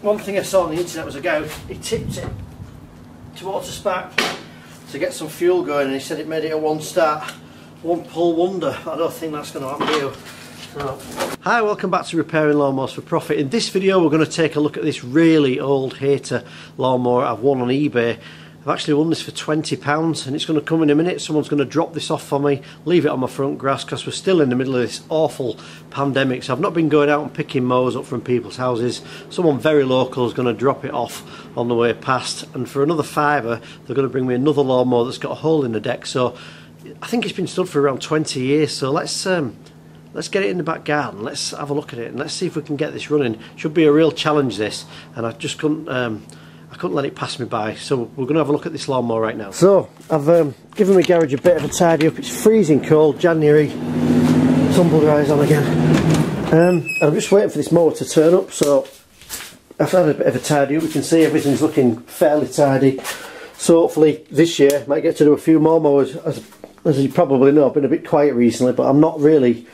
One thing I saw on the internet was a guy he tipped it towards a spark to get some fuel going and he said it made it a one start, one pull wonder. I don't think that's going to happen to you. Hi, welcome back to Repairing Lawnmowers for Profit. In this video we're going to take a look at this really old Hayter lawnmower I've won on eBay. I've actually won this for £20 and it's going to come in a minute. Someone's going to drop this off for me, leave it on my front grass because we're still in the middle of this awful pandemic. So I've not been going out and picking mowers up from people's houses. Someone very local is going to drop it off on the way past and for another fiver they're going to bring me another lawnmower that's got a hole in the deck. So I think it's been stood for around 20 years. So let's um, let's get it in the back garden let's have a look at it and let's see if we can get this running should be a real challenge this and I just couldn't um, couldn't let it pass me by. So we're going to have a look at this lawnmower right now. So I've um, given my garage a bit of a tidy up. It's freezing cold. January tumble dries on again. Um, I'm just waiting for this mower to turn up so I've had a bit of a tidy up. We can see everything's looking fairly tidy. So hopefully this year might get to do a few more mowers. As, as you probably know I've been a bit quiet recently but I'm not really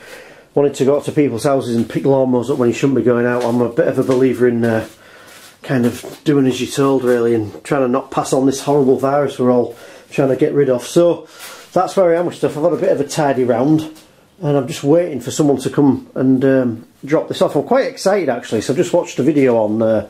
wanting to go out to people's houses and pick lawnmowers up when you shouldn't be going out. I'm a bit of a believer in uh, kind of doing as you're told really and trying to not pass on this horrible virus we're all trying to get rid of. So that's where I am with stuff. I've had a bit of a tidy round and I'm just waiting for someone to come and um, drop this off. I'm quite excited actually. So I've just watched a video on uh,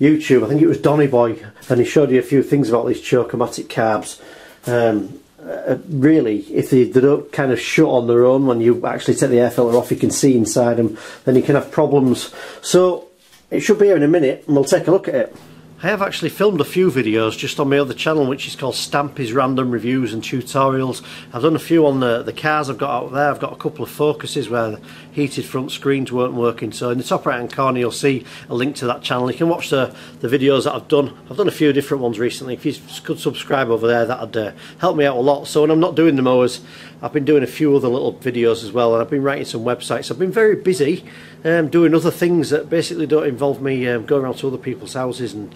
YouTube. I think it was Donny Boy and he showed you a few things about these Choke-o-matic carbs. Um, uh, really, if they, they, don't kind of shut on their own when you actually take the air filter off, you can see inside them, then you can have problems. So it should be here in a minute and we'll take a look at it. I have actually filmed a few videos just on my other channel which is called Stampy's Random Reviews and Tutorials. I've done a few on the, the cars I've got out there. I've got a couple of focuses where heated front screens weren't working. So in the top right hand corner you'll see a link to that channel. You can watch the, the videos that I've done. I've done a few different ones recently. If you could subscribe over there that'd uh, help me out a lot. So when I'm not doing the mowers I've been doing a few other little videos as well and I've been writing some websites. I've been very busy um, doing other things that basically don't involve me um, going around to other people's houses and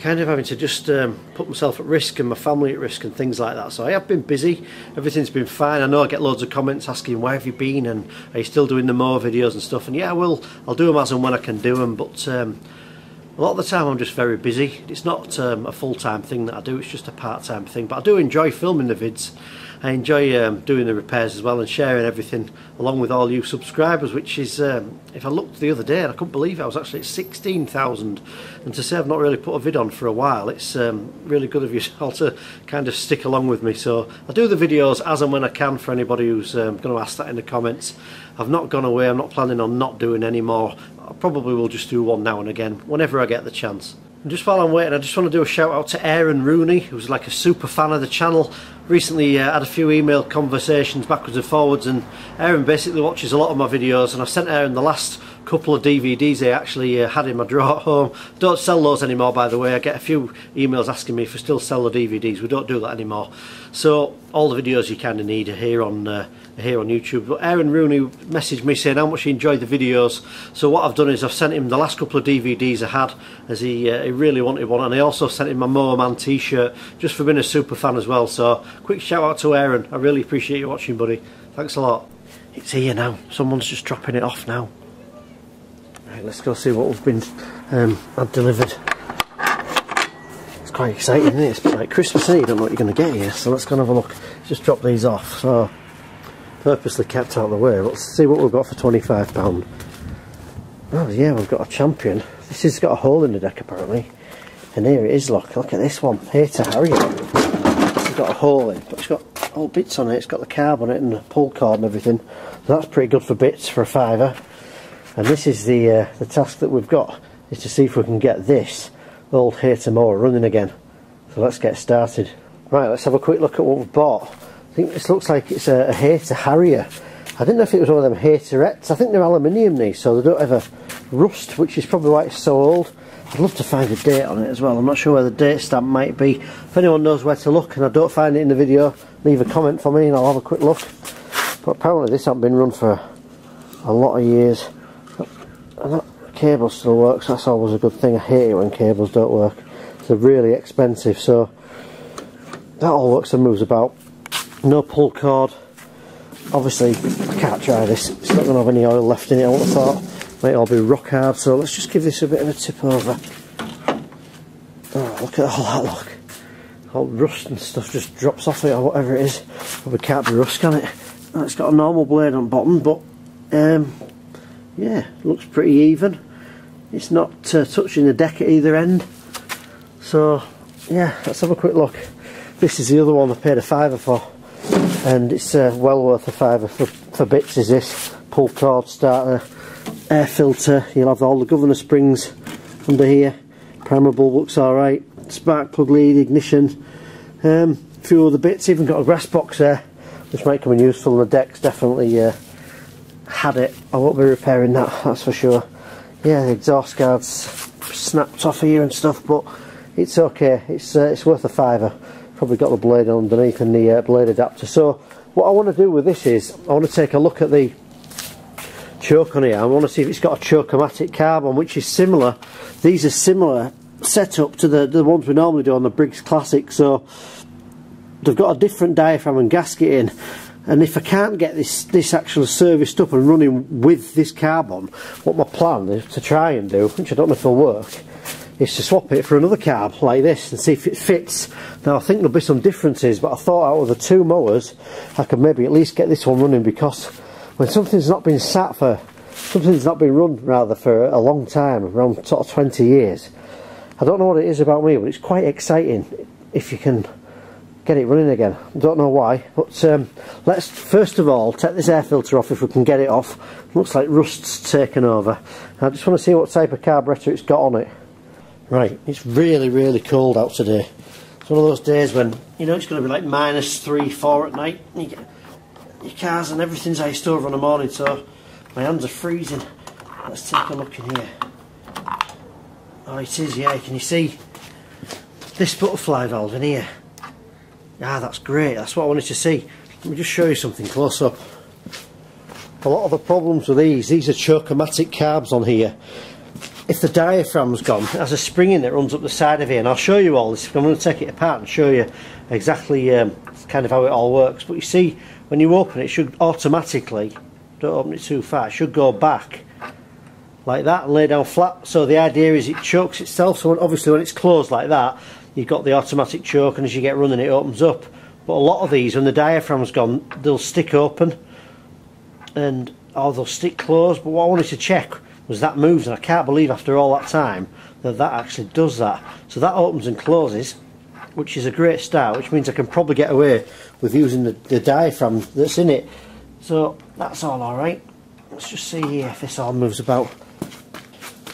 kind of having to just um, put myself at risk and my family at risk and things like that. So I have been busy, everything's been fine. I know I get loads of comments asking where have you been? And are you still doing the more videos and stuff? And yeah I will, I'll do them as and when I can do them but um, a lot of the time I'm just very busy. It's not um, a full-time thing that I do, it's just a part-time thing. But I do enjoy filming the vids I enjoy um, doing the repairs as well and sharing everything along with all you subscribers which is um, if I looked the other day I couldn't believe it I was actually at 16,000 and to say I've not really put a vid on for a while it's um, really good of you all to kind of stick along with me. So I do the videos as and when I can for anybody who's um, going to ask that in the comments. I've not gone away I'm not planning on not doing any more. I probably will just do one now and again whenever I get the chance. and just while I'm waiting, I just want to do a shout out to Aaron Rooney, who's like a super fan of the channel. Recently uh, had a few email conversations backwards and forwards, and Aaron basically watches a lot of my videos. And I've sent Aaron the last couple of DVDs I actually uh, had in my drawer at home. Don't sell those anymore, by the way. I get a few emails asking me if I still sell the DVDs. We don't do that anymore. So all the videos you kind of need are here on uh, here on YouTube. But Aaron Rooney messaged me saying how much he enjoyed the videos. So what I've done is I've sent him the last couple of DVDs I had, as he uh, he really wanted one, and I also sent him my Mower Man T-shirt just for being a super fan as well. So quick shout out to Aaron. I really appreciate you watching, buddy. Thanks a lot. It's here now. Someone's just dropping it off now. Right, let's go see what we've been um, had delivered. It's quite exciting, isn't it? It's like Christmas, Eve, you don't know what you're going to get here. So let's go and have a look. Just drop these off. So purposely kept out of the way. Let's see what we've got for £25. Oh yeah, we've got a champion. This has got a hole in the deck apparently. And here it is, look. Look at this one. Hayter Harrier. It's got a hole in, but it's got all bits on it. It's got the carb on it and the pull cord and everything. So that's pretty good for bits for a fiver. And this is the uh, the task that we've got, is to see if we can get this old Hayter mower running again. So let's get started. Right, let's have a quick look at what we've bought think this looks like it's a, a Hayter Harrier. I didn't know if it was one of them Hayterettes. I think they're aluminium these, so they don't a rust, which is probably why it's so old. I'd love to find a date on it as well. I'm not sure where the date stamp might be. If anyone knows where to look and I don't find it in the video, leave a comment for me and I'll have a quick look. But apparently this hasn't been run for a lot of years. And that cable still works, that's always a good thing. I hate it when cables don't work. They're really expensive, so that all works and moves about no pull cord obviously I can't try this it's not going to have any oil left in it I would have thought might all be rock hard so let's just give this a bit of a tip over Oh, look at all that, look. All rust and stuff just drops off it or whatever it is. Probably can't be rust, can it? It's got a normal blade on bottom, but um, yeah, looks pretty even. It's not uh, touching the deck at either end. So, yeah, let's have a quick look. This is the other one I paid a fiver for. And it's uh, well worth a fiver for, for bits is this. Pull cord starter, air filter, you'll have all the governor springs under here. Primer bulb looks alright. Spark plug lead, ignition. Um, a few other bits, even got a grass box there. Which might come in useful the deck's definitely uh, had it. I won't be repairing that, that's for sure. Yeah, the exhaust guards snapped off here and stuff, but it's okay. It's uh, it's worth a fiver. Probably got the blade underneath and the uh, blade adapter. So what I want to do with this is I want to take a look at the choke on here. I want to see if it's got a choke-o-matic carbon, which is similar. These are similar setup to the, the ones we normally do on the Briggs Classic. So they've got a different diaphragm and gasket in and if I can't get this this actual serviced up and running with this carbon what my plan is to try and do which I don't know if it'll work is to swap it for another carb like this and see if it fits now I think there'll be some differences but I thought out of the two mowers I could maybe at least get this one running because when something's not been sat for something's not been run rather for a long time around sort of 20 years I don't know what it is about me but it's quite exciting if you can get it running again. I don't know why, but um, let's first of all take this air filter off if we can get it off. Looks like rust's taken over. I just want to see what type of carburetor it's got on it. Right, it's really, really cold out today. It's one of those days when, you know, it's going to be like minus three, four at night. You get your cars and everything's iced over in the morning, so my hands are freezing. Let's take a look in here. Oh, it is, yeah, can you see this butterfly valve in here? Ah, that's great. That's what I wanted to see. Let me just show you something close up. A lot of the problems with these, these are choke-o-matic carbs on here. If the diaphragm's gone, it has a spring in that runs up the side of here, and I'll show you all this. I'm going to take it apart and show you exactly um, kind of how it all works. But you see, when you open it, it should automatically, don't open it too far, it should go back like that and lay down flat. So the idea is it chokes itself, so obviously when it's closed like that, you've got the automatic choke and as you get running it opens up but a lot of these when the diaphragm's gone they'll stick open and or they'll stick closed but what I wanted to check was that moves and I can't believe after all that time that that actually does that so that opens and closes which is a great start which means I can probably get away with using the, the diaphragm that's in it so that's all alright let's just see here if this all moves about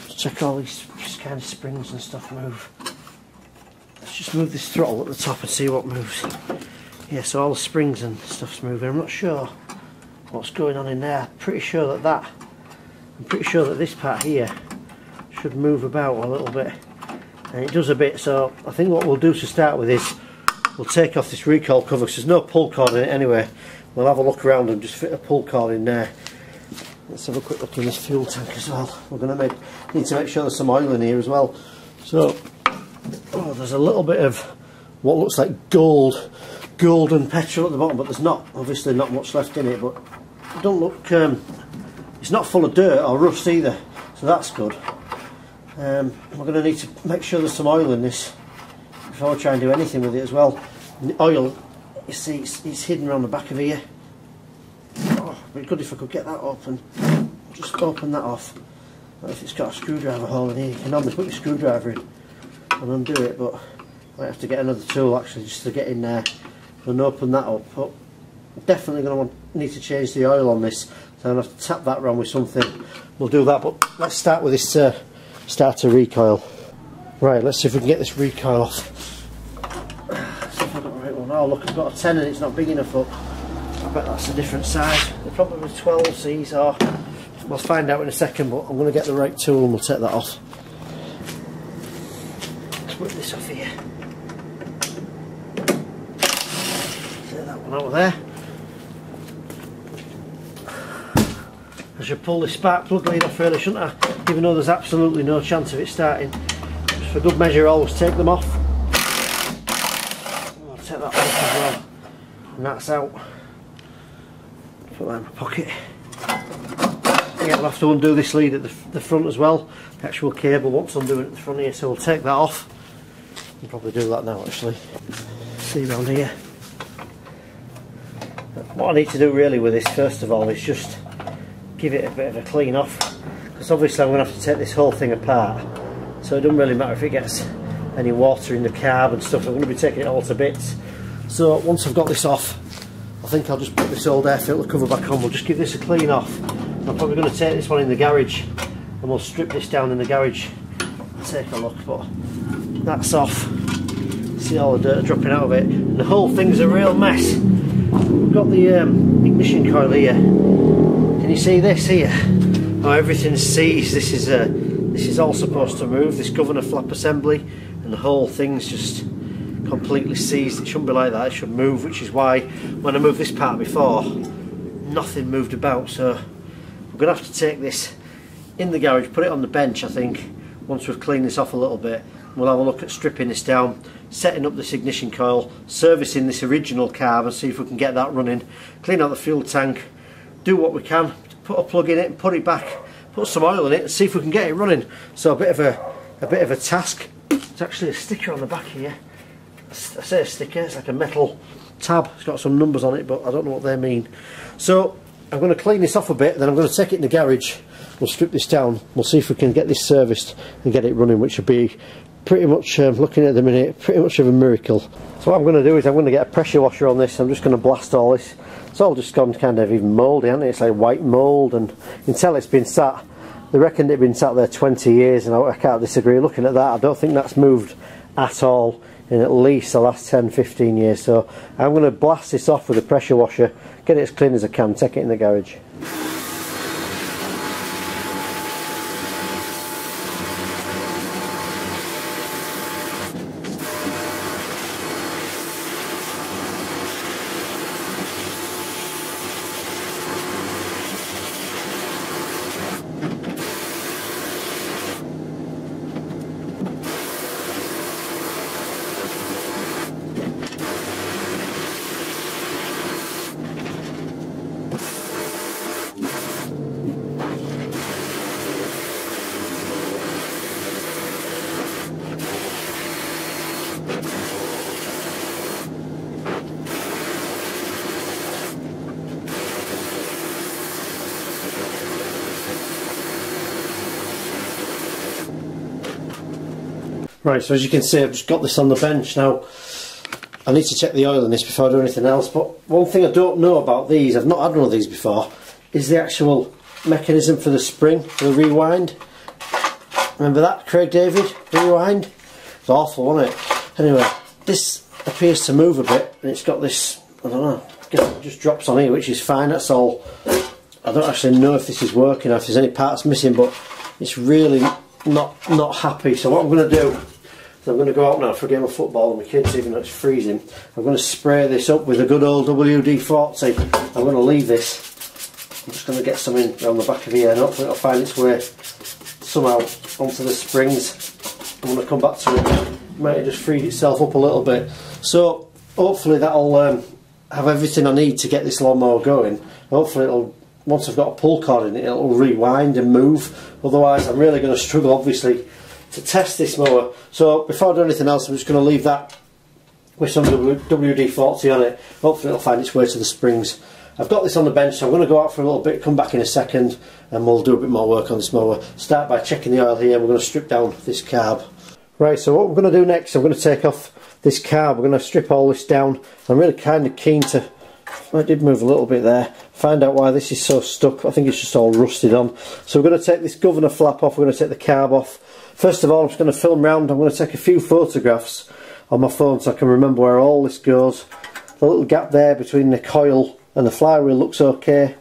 check all these kind of springs and stuff move Let's just move this throttle at the top and see what moves. Yeah, so all the springs and stuff's moving. I'm not sure what's going on in there. Pretty sure that that, I'm pretty sure that this part here should move about a little bit. And it does a bit, so I think what we'll do to start with is we'll take off this recoil cover because there's no pull cord in it anyway. We'll have a look around and just fit a pull cord in there. Let's have a quick look in this fuel tank as well. We're going to make, need to make sure there's some oil in here as well. So Oh, there's a little bit of what looks like gold, golden petrol at the bottom, but there's not, obviously not much left in it, but it don't look, um, it's not full of dirt or rust either, so that's good. Um, we're going to need to make sure there's some oil in this before we try and do anything with it as well. the oil, you see, it's, it's, hidden around the back of here. Oh, it'd be good if I could get that open. Just open that off. if it's got a screwdriver hole in here, you can normally put your screwdriver in and undo it but I might have to get another tool actually just to get in there and open that up but definitely going to need to change the oil on this so I'm going to have to tap that around with something. We'll do that but let's start with this uh, starter recoil. Right let's see if we can get this recoil off. The oh look I've got a 10 and it's not big enough up. I bet that's a different size. They're probably 12 these are we'll find out in a second but I'm going to get the right tool and we'll take that off. Let's put this off here. Take that one out of there. I should pull this spark plug lead off really, shouldn't I? Even though there's absolutely no chance of it starting. Just for good measure, always take them off. I'll take that off as well. And that's out. Put that in my pocket. Yeah, I'll have to undo this lead at the, the front as well. The actual cable once undoing at the front here, so we'll take that off I'll probably do that now actually. See around here. What I need to do really with this first of all is just give it a bit of a clean off. Because obviously I'm going to have to take this whole thing apart. So it doesn't really matter if it gets any water in the carb and stuff. I'm going to be taking it all to bits. So once I've got this off I think I'll just put this old air filter cover back on. We'll just give this a clean off. I'm probably going to take this one in the garage and we'll strip this down in the garage. Take a look but that's off. See all the dirt dropping out of it. And the whole thing's a real mess. We've got the um, ignition coil here can you see this here? Oh everything's seized this is uh, this is all supposed to move this governor flap assembly and the whole thing's just completely seized. It shouldn't be like that it should move which is why when I moved this part before nothing moved about. So we're gonna have to take this in the garage put it on the bench I think once we've cleaned this off a little bit. We'll have a look at stripping this down setting up this ignition coil servicing this original carb and see if we can get that running. Clean out the fuel tank do what we can. Put a plug in it and put it back put some oil in it and see if we can get it running. So a bit of a a bit of a task. It's actually a sticker on the back here. I say a sticker it's like a metal tab. It's got some numbers on it but I don't know what they mean. So I'm going to clean this off a bit then I'm going to take it in the garage. We'll strip this down. We'll see if we can get this serviced and get it running which will be pretty much um, looking at the minute pretty much of a miracle. So what I'm going to do is I'm going to get a pressure washer on this. I'm just going to blast all this it's all just gone kind of even mouldy hasn't it? It's like white mould and you can tell it's been sat they reckon it's been sat there 20 years and I, I can't disagree. Looking at that I don't think that's moved at all in at least the last 10-15 years. So I'm going to blast this off with a pressure washer get it as clean as I can take it in the garage Right, so as you can see I've just got this on the bench now. I need to check the oil in this before I do anything else, but one thing I don't know about these, I've not had one of these before, is the actual mechanism for the spring, for the rewind. Remember that, Craig David? Rewind? It's awful, wasn't it? Anyway, this appears to move a bit, and it's got this, I don't know, it just drops on here, which is fine, that's all. I don't actually know if this is working or if there's any parts missing, but it's really not not happy. So what I'm going to do so I'm going to go out now for a game of football with my kids, even though it's freezing. I'm going to spray this up with a good old WD-40. I'm going to leave this. I'm just going to get some in around the back of here and hopefully it'll find its way somehow onto the springs. I'm going to come back to it. it might have just freed itself up a little bit. So hopefully that'll um, have everything I need to get this lawnmower going. Hopefully it'll once I've got a pull cord in it, it'll rewind and move. Otherwise, I'm really going to struggle, obviously, to test this mower. So before I do anything else, I'm just going to leave that with some WD-40 on it. Hopefully it'll find its way to the springs. I've got this on the bench, so I'm going to go out for a little bit, come back in a second, and we'll do a bit more work on this mower. Start by checking the oil here, we're going to strip down this carb. Right, so what we're going to do next, I'm going to take off this carb, we're going to strip all this down. I'm really kind of keen to, I did move a little bit there, find out why this is so stuck. I think it's just all rusted on. So we're going to take this governor flap off, we're going to take the carb off, First of all I'm just going to film round, I'm going to take a few photographs on my phone so I can remember where all this goes. The little gap there between the coil and the flywheel looks okay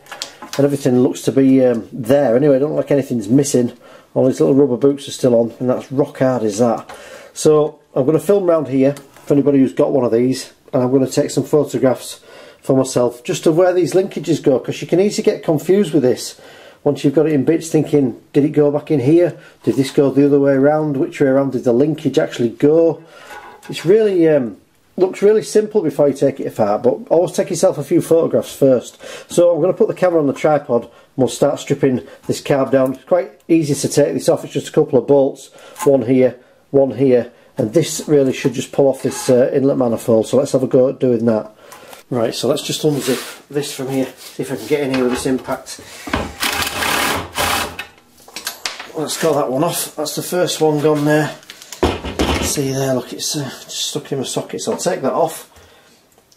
and everything looks to be um, there. Anyway, I don't like anything's missing. All these little rubber boots are still on and that's rock hard is that. So I'm going to film round here for anybody who's got one of these and I'm going to take some photographs for myself just of where these linkages go because you can easily get confused with this once you've got it in bits thinking did it go back in here? Did this go the other way around? Which way around did the linkage actually go? It's really um, looks really simple before you take it apart but always take yourself a few photographs first. So I'm going to put the camera on the tripod and we'll start stripping this carb down. It's quite easy to take this off. It's just a couple of bolts one here one here and this really should just pull off this uh, inlet manifold. So let's have a go at doing that. Right so let's just unzip this from here see if I can get in here with this impact let's call that one off. That's the first one gone there. See there look it's uh, just stuck in my socket so I'll take that off.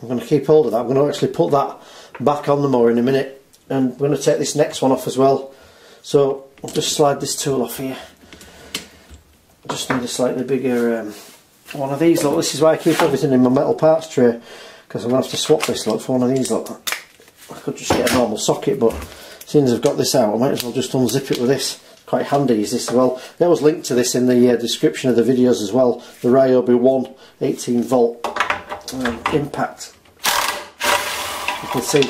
I'm going to keep hold of that. I'm going to actually put that back on the mower in a minute. And I'm going to take this next one off as well. So I'll just slide this tool off here. Just need a slightly bigger um, one of these. Look this is why I keep everything in my metal parts tray because I'm going to have to swap this look for one of these look. I could just get a normal socket but as I've got this out I might as well just unzip it with this quite handy is this as well there was linked to this in the uh, description of the videos as well the Ryobi 1 18 volt um, impact you can see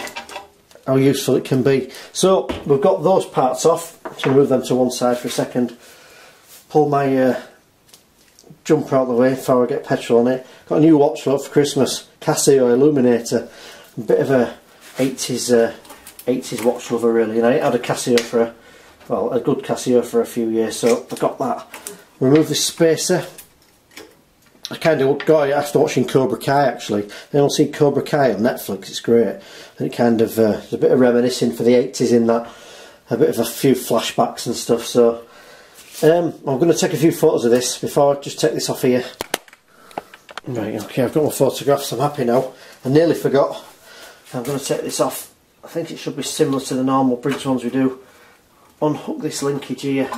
how useful it can be. So we've got those parts off. So move them to one side for a second. Pull my uh, jumper out of the way before I get petrol on it. Got a new watch for Christmas, Casio Illuminator. A bit of a 80s uh, 80s watch lover really. And I had a Casio for a, well a good Casio for a few years. So I got that. Remove the spacer I kind of got it after watching Cobra Kai actually. I don't see Cobra Kai on Netflix, it's great. And it kind of, uh, a bit of reminiscing for the 80s in that. A bit of a few flashbacks and stuff, so. Um, I'm going to take a few photos of this before I just take this off here. Right, okay, I've got my photographs, I'm happy now. I nearly forgot. I'm going to take this off. I think it should be similar to the normal Briggs ones we do. Unhook this linkage here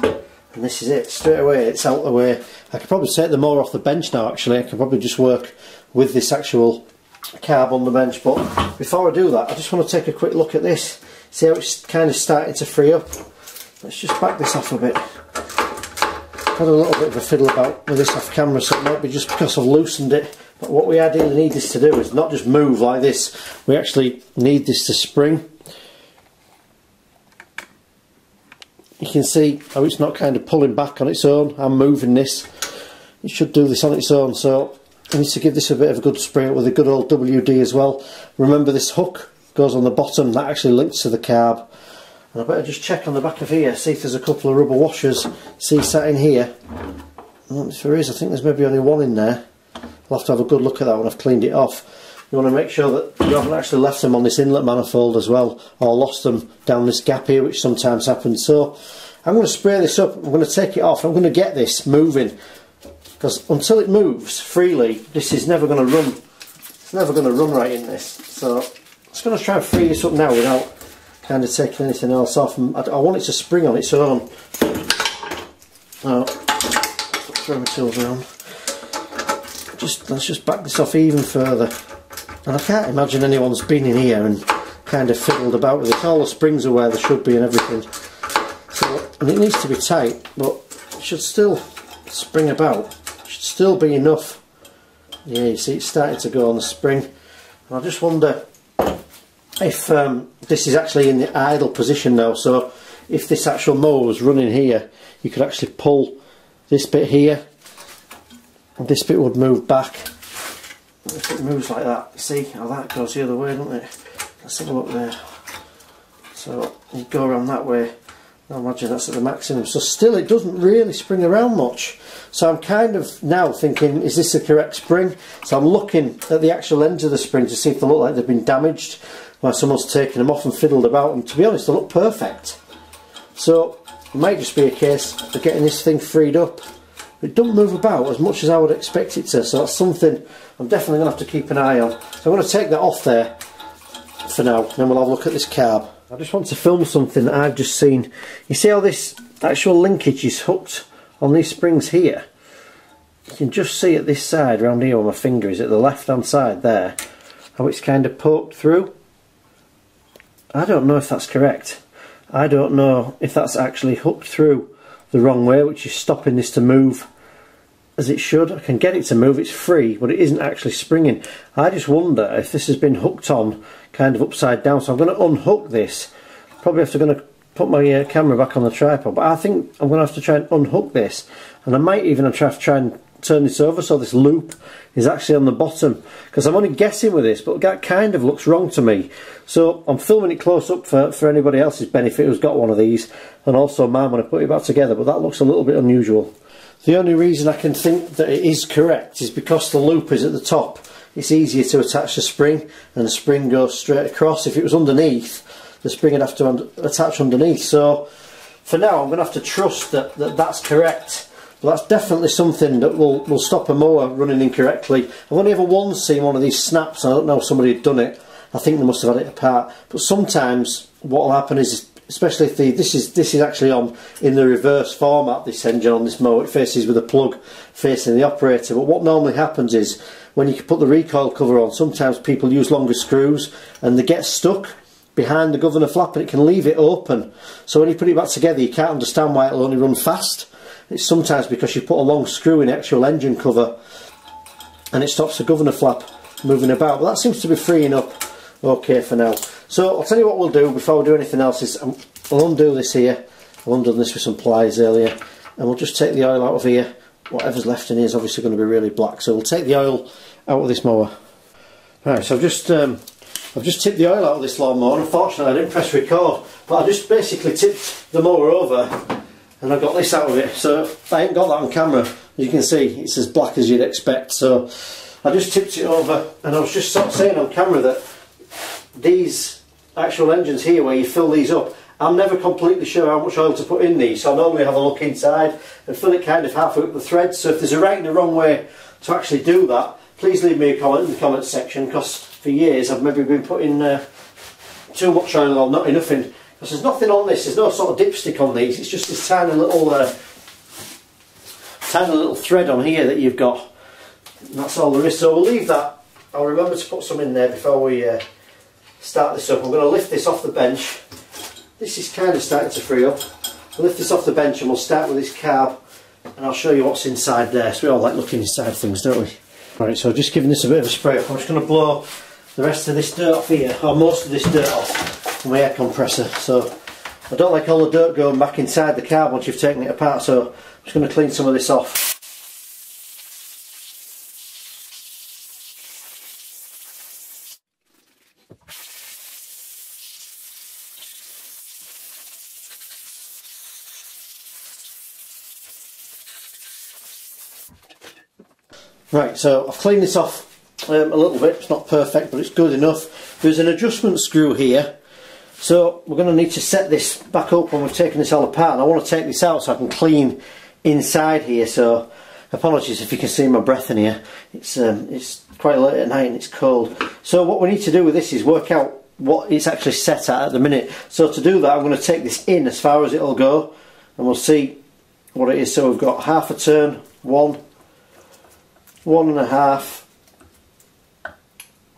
and this is it. Straight away it's out the way. I could probably take the mower off the bench now actually. I could probably just work with this actual carb on the bench but before I do that I just want to take a quick look at this see how it's kind of starting to free up. Let's just back this off a bit. Had a little bit of a fiddle about with this off camera so it might be just because I've loosened it but what we ideally need this to do is not just move like this. We actually need this to spring you can see how it's not kind of pulling back on its own. I'm moving this. It should do this on its own. So I need to give this a bit of a good spray with a good old WD as well. Remember this hook goes on the bottom that actually links to the carb. And I better just check on the back of here see if there's a couple of rubber washers. See sat in here. If there is I think there's maybe only one in there. I'll have to have a good look at that when I've cleaned it off you want to make sure that you haven't actually left them on this inlet manifold as well or lost them down this gap here which sometimes happens. So I'm going to spray this up I'm going to take it off I'm going to get this moving. Because until it moves freely this is never going to run it's never going to run right in this. So I'm just going to try and free this up now without kind of taking anything else off. And I, I want it to spring on its own. Now throw my tools around. Just let's just back this off even further and I can't imagine anyone's been in here and kind of fiddled about with it. All the springs are where they should be and everything. So, and it needs to be tight, but it should still spring about. It should still be enough. Yeah, you see it's starting to go on the spring. And I just wonder if um, this is actually in the idle position now. So if this actual mower was running here, you could actually pull this bit here. And this bit would move back if it moves like that, see how that goes the other way, doesn't it? Let's have a look there. So you go around that way. I imagine that's at the maximum. So still it doesn't really spring around much. So I'm kind of now thinking, is this the correct spring? So I'm looking at the actual ends of the spring to see if they look like they've been damaged where someone's taken them off and fiddled about and to be honest they look perfect. So it might just be a case of getting this thing freed up. It doesn't move about as much as I would expect it to, so that's something I'm definitely going to have to keep an eye on. So I'm going to take that off there for now, and then we'll have a look at this carb. I just want to film something that I've just seen. You see how this actual linkage is hooked on these springs here? You can just see at this side, around here where my finger is, at the left hand side there, how it's kind of poked through. I don't know if that's correct. I don't know if that's actually hooked through the wrong way, which is stopping this to move as it should. I can get it to move, it's free, but it isn't actually springing. I just wonder if this has been hooked on kind of upside down. So I'm going to unhook this. Probably have to going to put my uh, camera back on the tripod, but I think I'm going to have to try and unhook this. And I might even have to try and turn this over so this loop is actually on the bottom because I'm only guessing with this but that kind of looks wrong to me so I'm filming it close up for, for anybody else's benefit who's got one of these and also mine when I put it back together but that looks a little bit unusual The only reason I can think that it is correct is because the loop is at the top. It's easier to attach the spring and the spring goes straight across. If it was underneath, the spring would have to un attach underneath. So for now I'm going to have to trust that, that that's correct. That's definitely something that will, will stop a mower running incorrectly. I've only ever once seen one of these snaps, I don't know if somebody had done it. I think they must have had it apart. But sometimes what will happen is especially if the this is this is actually on in the reverse format this engine on this mower, it faces with a plug facing the operator but what normally happens is when you put the recoil cover on sometimes people use longer screws and they get stuck behind the governor flap and it can leave it open so when you put it back together you can't understand why it'll only run fast it's sometimes because you put a long screw in the actual engine cover and it stops the governor flap moving about but that seems to be freeing up okay for now so I'll tell you what we'll do before we do anything else is um, I'll undo this here. I've undone this with some plies earlier and we'll just take the oil out of here. Whatever's left in here is obviously going to be really black so we'll take the oil out of this mower. Right so I've just um, I've just tipped the oil out of this lawnmower. Unfortunately I didn't press record but I just basically tipped the mower over and I got this out of it so I ain't got that on camera. As you can see it's as black as you'd expect so I just tipped it over and I was just sort of saying on camera that these actual engines here where you fill these up I'm never completely sure how much oil to put in these so I normally have a look inside and fill it kind of halfway up the thread. So if there's a right and a wrong way to actually do that please leave me a comment in the comments section because for years I've maybe been putting uh, too much oil or not enough in there's nothing on this, there's no sort of dipstick on these it's just this tiny little uh, tiny little thread on here that you've got and that's all there is so we'll leave that I'll remember to put some in there before we uh, start this up. I'm going to lift this off the bench. This is kind of starting to free up. I'll lift this off the bench and we'll start with this carb and I'll show you what's inside there. So we all like looking inside things, don't we? Right, so just giving this a bit of a spray up. I'm just going to blow the rest of this dirt off here, or most of this dirt off my air compressor. So I don't like all the dirt going back inside the carb once you've taken it apart, so I'm just going to clean some of this off. Right, so I've cleaned this off um, a little bit, it's not perfect but it's good enough. There's an adjustment screw here, so we're going to need to set this back up when we've taken this all apart and I want to take this out so I can clean inside here so apologies if you can see my breath in here, it's, um, it's quite late at night and it's cold. So what we need to do with this is work out what it's actually set at at the minute. So to do that I'm going to take this in as far as it'll go and we'll see what it is. So we've got half a turn, one, one and a half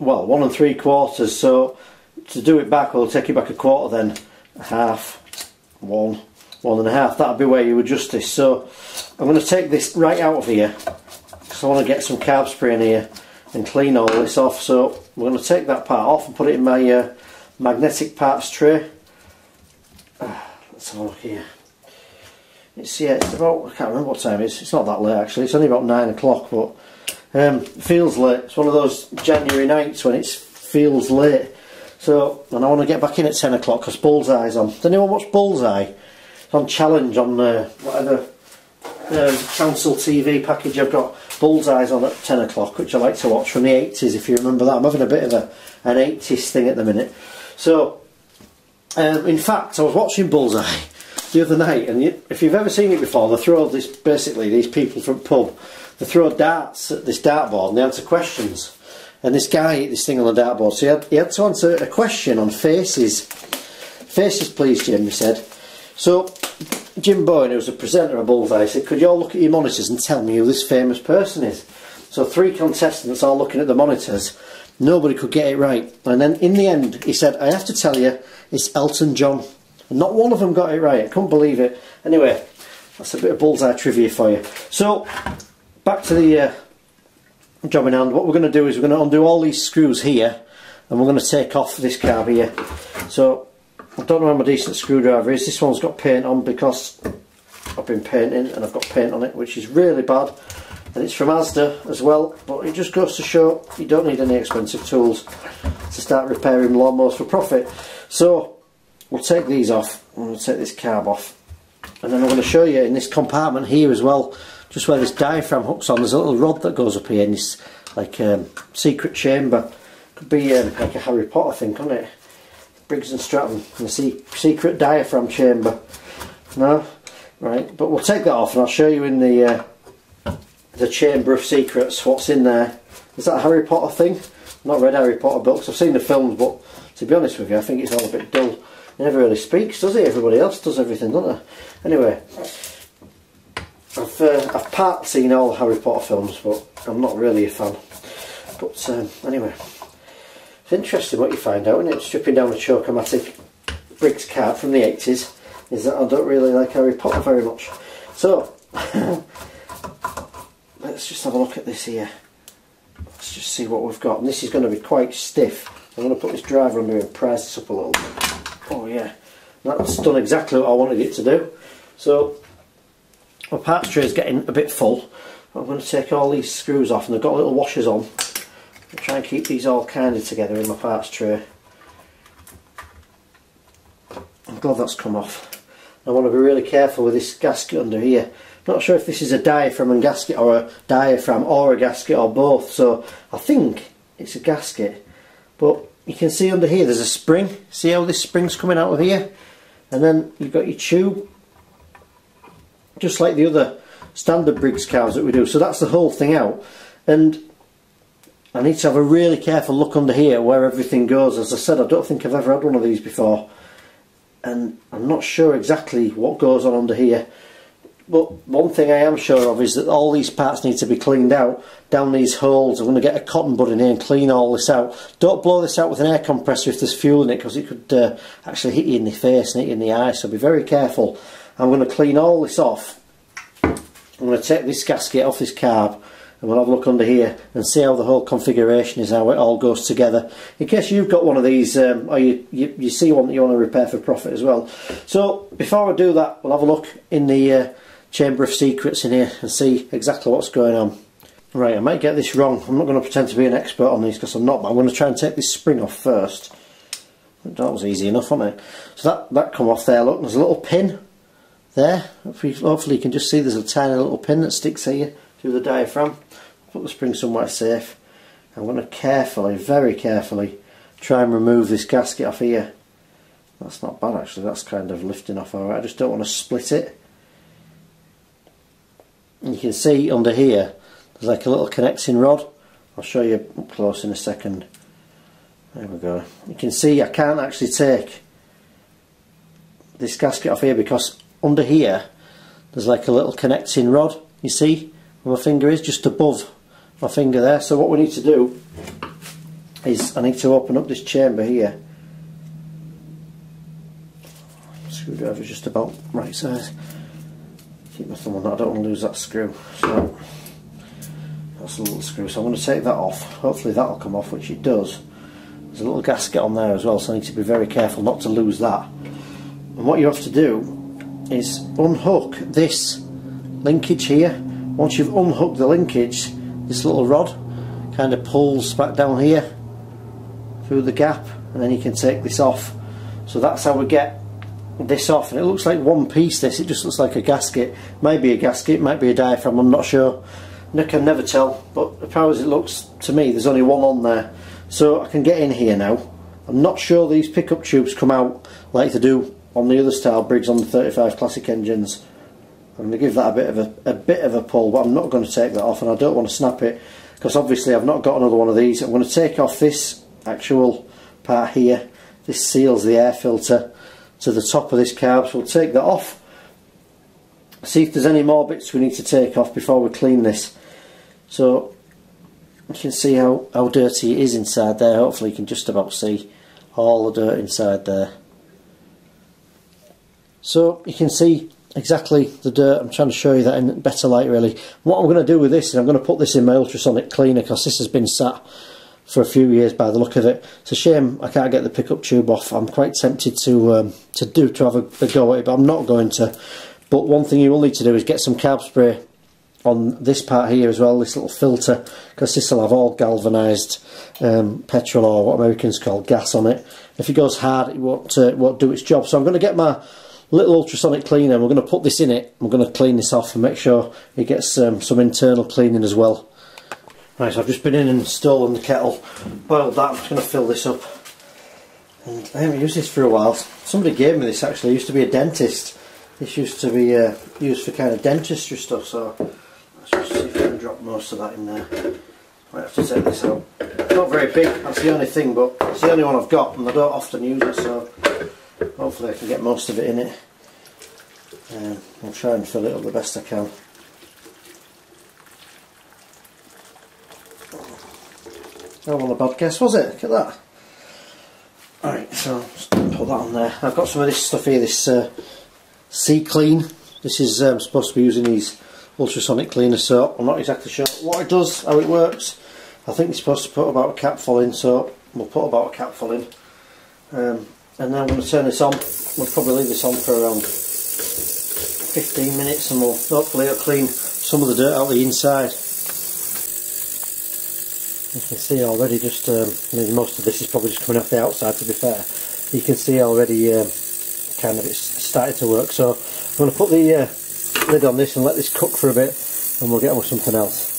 well one and three quarters so to do it back we'll take you back a quarter then. A half one one and a half. That'll be where you adjust this. So I'm going to take this right out of here because I want to get some carb spray in here and clean all this off. So we're going to take that part off and put it in my uh, magnetic parts tray. Let's have a look here. It's yeah it's about I can't remember what time it is. It's not that late actually. It's only about nine o'clock but um, feels late. It's one of those January nights when it feels late. So, and I want to get back in at 10 o'clock because Bullseye's on. Does anyone watch Bullseye? It's on Challenge on uh, whatever uh, council TV package I've got. Bullseye's on at 10 o'clock, which I like to watch from the 80s if you remember that. I'm having a bit of a, an 80s thing at the minute. So, um, in fact, I was watching Bullseye the other night, and you, if you've ever seen it before, they throw this basically these people from pub they throw darts at this dartboard and they answer questions. And this guy this thing on the dartboard, so he had, he had to answer a question on faces. Faces, please, Jim, he said. So, Jim Bowen, who was a presenter of Bullseye, said, Could you all look at your monitors and tell me who this famous person is? So, three contestants all looking at the monitors. Nobody could get it right. And then, in the end, he said, I have to tell you, it's Elton John. And not one of them got it right. I couldn't believe it. Anyway, that's a bit of bullseye trivia for you. So, back to the uh, job in hand, what we're going to do is we're going to undo all these screws here and we're going to take off this carb here. So I don't know how my decent screwdriver is, this one's got paint on because I've been painting and I've got paint on it which is really bad. And it's from Asda as well but it just goes to show you don't need any expensive tools to start repairing lawnmowers for profit. So we'll take these off. And we'll take this carb off. And then I'm going to show you in this compartment here as well just where this diaphragm hooks on, there's a little rod that goes up here in this like um, secret chamber. Could be um, like a Harry Potter thing, couldn't it? Briggs and Stratton, the secret diaphragm chamber. No? Right, but we'll take that off and I'll show you in the uh, the Chamber of Secrets what's in there. Is that a Harry Potter thing? not read Harry Potter books, I've seen the films, but to be honest with you, I think it's all a bit dull. He never really speaks, does he? Everybody else does everything, don't they? Anyway, I've, uh, I've part seen all Harry Potter films, but I'm not really a fan. But um, anyway, it's interesting what you find out, isn't it? Stripping down a Choke-o-matic Briggs carb from the 80s is that I don't really like Harry Potter very much. So, let's just have a look at this here. Let's just see what we've got. And this is going to be quite stiff. I'm going to put this driver under and press this up a little bit. Oh yeah, that's done exactly what I wanted it to do. So, my parts tray is getting a bit full. I'm going to take all these screws off and they've got little washers on. I'll try and keep these all kind of together in my parts tray. I'm glad that's come off. I want to be really careful with this gasket under here. Not sure if this is a diaphragm and gasket or a diaphragm or a gasket or both. So I think it's a gasket. But you can see under here there's a spring. See how this spring's coming out of here? And then you've got your tube. Just like the other standard Briggs carbs that we do. So that's the whole thing out. And I need to have a really careful look under here where everything goes. As I said, I don't think I've ever had one of these before and I'm not sure exactly what goes on under here but one thing I am sure of is that all these parts need to be cleaned out down these holes. I'm going to get a cotton bud in here and clean all this out. Don't blow this out with an air compressor if there's fuel in it because it could uh, actually hit you in the face and hit you in the eye so be very careful. I'm going to clean all this off. I'm going to take this gasket off this carb and we'll have a look under here and see how the whole configuration is, how it all goes together. In case you've got one of these um, or you, you, you, see one that you want to repair for profit as well. So before I do that, we'll have a look in the uh, Chamber of Secrets in here and see exactly what's going on. Right, I might get this wrong. I'm not going to pretend to be an expert on these because I'm not, but I'm going to try and take this spring off first. That was easy enough, wasn't it? So that, that come off there, look, there's a little pin there. Hopefully, hopefully you can just see there's a tiny little pin that sticks here through the diaphragm put the spring somewhere safe. I'm going to carefully, very carefully, try and remove this gasket off here. That's not bad actually, that's kind of lifting off alright. I just don't want to split it. And you can see under here, there's like a little connecting rod. I'll show you up close in a second. There we go. You can see I can't actually take this gasket off here because under here there's like a little connecting rod, you see, where my finger is just above my finger there. So what we need to do is I need to open up this chamber here. Screwdriver just about right size. Keep my thumb on that, I don't want to lose that screw. So that's a little screw. So I'm going to take that off. Hopefully that'll come off, which it does. There's a little gasket on there as well, so I need to be very careful not to lose that. And what you have to do is unhook this linkage here. Once you've unhooked the linkage, this little rod kind of pulls back down here through the gap and then you can take this off. So that's how we get this off. And it looks like one piece this. It just looks like a gasket. Might be a gasket might be a diaphragm I'm not sure. I can never tell but as far as it looks to me there's only one on there. So I can get in here now. I'm not sure these pickup tubes come out like they do on the other style Briggs on the 35 classic engines. I'm going to give that a bit of a, a bit of a pull but I'm not going to take that off and I don't want to snap it because obviously I've not got another one of these. I'm going to take off this actual part here. This seals the air filter to the top of this carb so we'll take that off. See if there's any more bits we need to take off before we clean this. So you can see how, how dirty it is inside there. Hopefully you can just about see all the dirt inside there so you can see exactly the dirt. I'm trying to show you that in better light really. What I'm going to do with this is I'm going to put this in my ultrasonic cleaner because this has been sat for a few years by the look of it. It's a shame I can't get the pickup tube off. I'm quite tempted to um, to do to have a, a, go at it but I'm not going to. But one thing you will need to do is get some carb spray on this part here as well, this little filter, because this will have all galvanised um, petrol or what Americans call gas on it. If it goes hard, it won't, uh, won't do its job. So I'm going to get my little ultrasonic cleaner. We're going to put this in it. We're going to clean this off and make sure it gets um, some internal cleaning as well. Right, so I've just been in and stolen the kettle, boiled that. I'm just going to fill this up. And I haven't used this for a while. Somebody gave me this actually. I used to be a dentist. This used to be uh, used for kind of dentistry stuff. So let's just see if I can drop most of that in there. Might have to take this out. Not very big. That's the only thing, but it's the only one I've got, and I don't often use it. So hopefully I can get most of it in it. Um, I'll try and fill it up the best I can. Oh, well, a bad guess, was it? Look at that. Alright, so put that on there. I've got some of this stuff here, this uh, Sea Clean. This is um, supposed to be using these ultrasonic cleaner so I'm not exactly sure what it does, how it works. I think you're supposed to put about a capful in, so we'll put about a capful in. Um, and then I'm going to turn this on. We'll probably leave this on for around 15 minutes and we'll hopefully it'll clean some of the dirt out the inside. You can see already just, um, I mean most of this is probably just coming off the outside to be fair. You can see already um, kind of it's started to work so I'm going to put the uh, lid on this and let this cook for a bit and we'll get on with something else.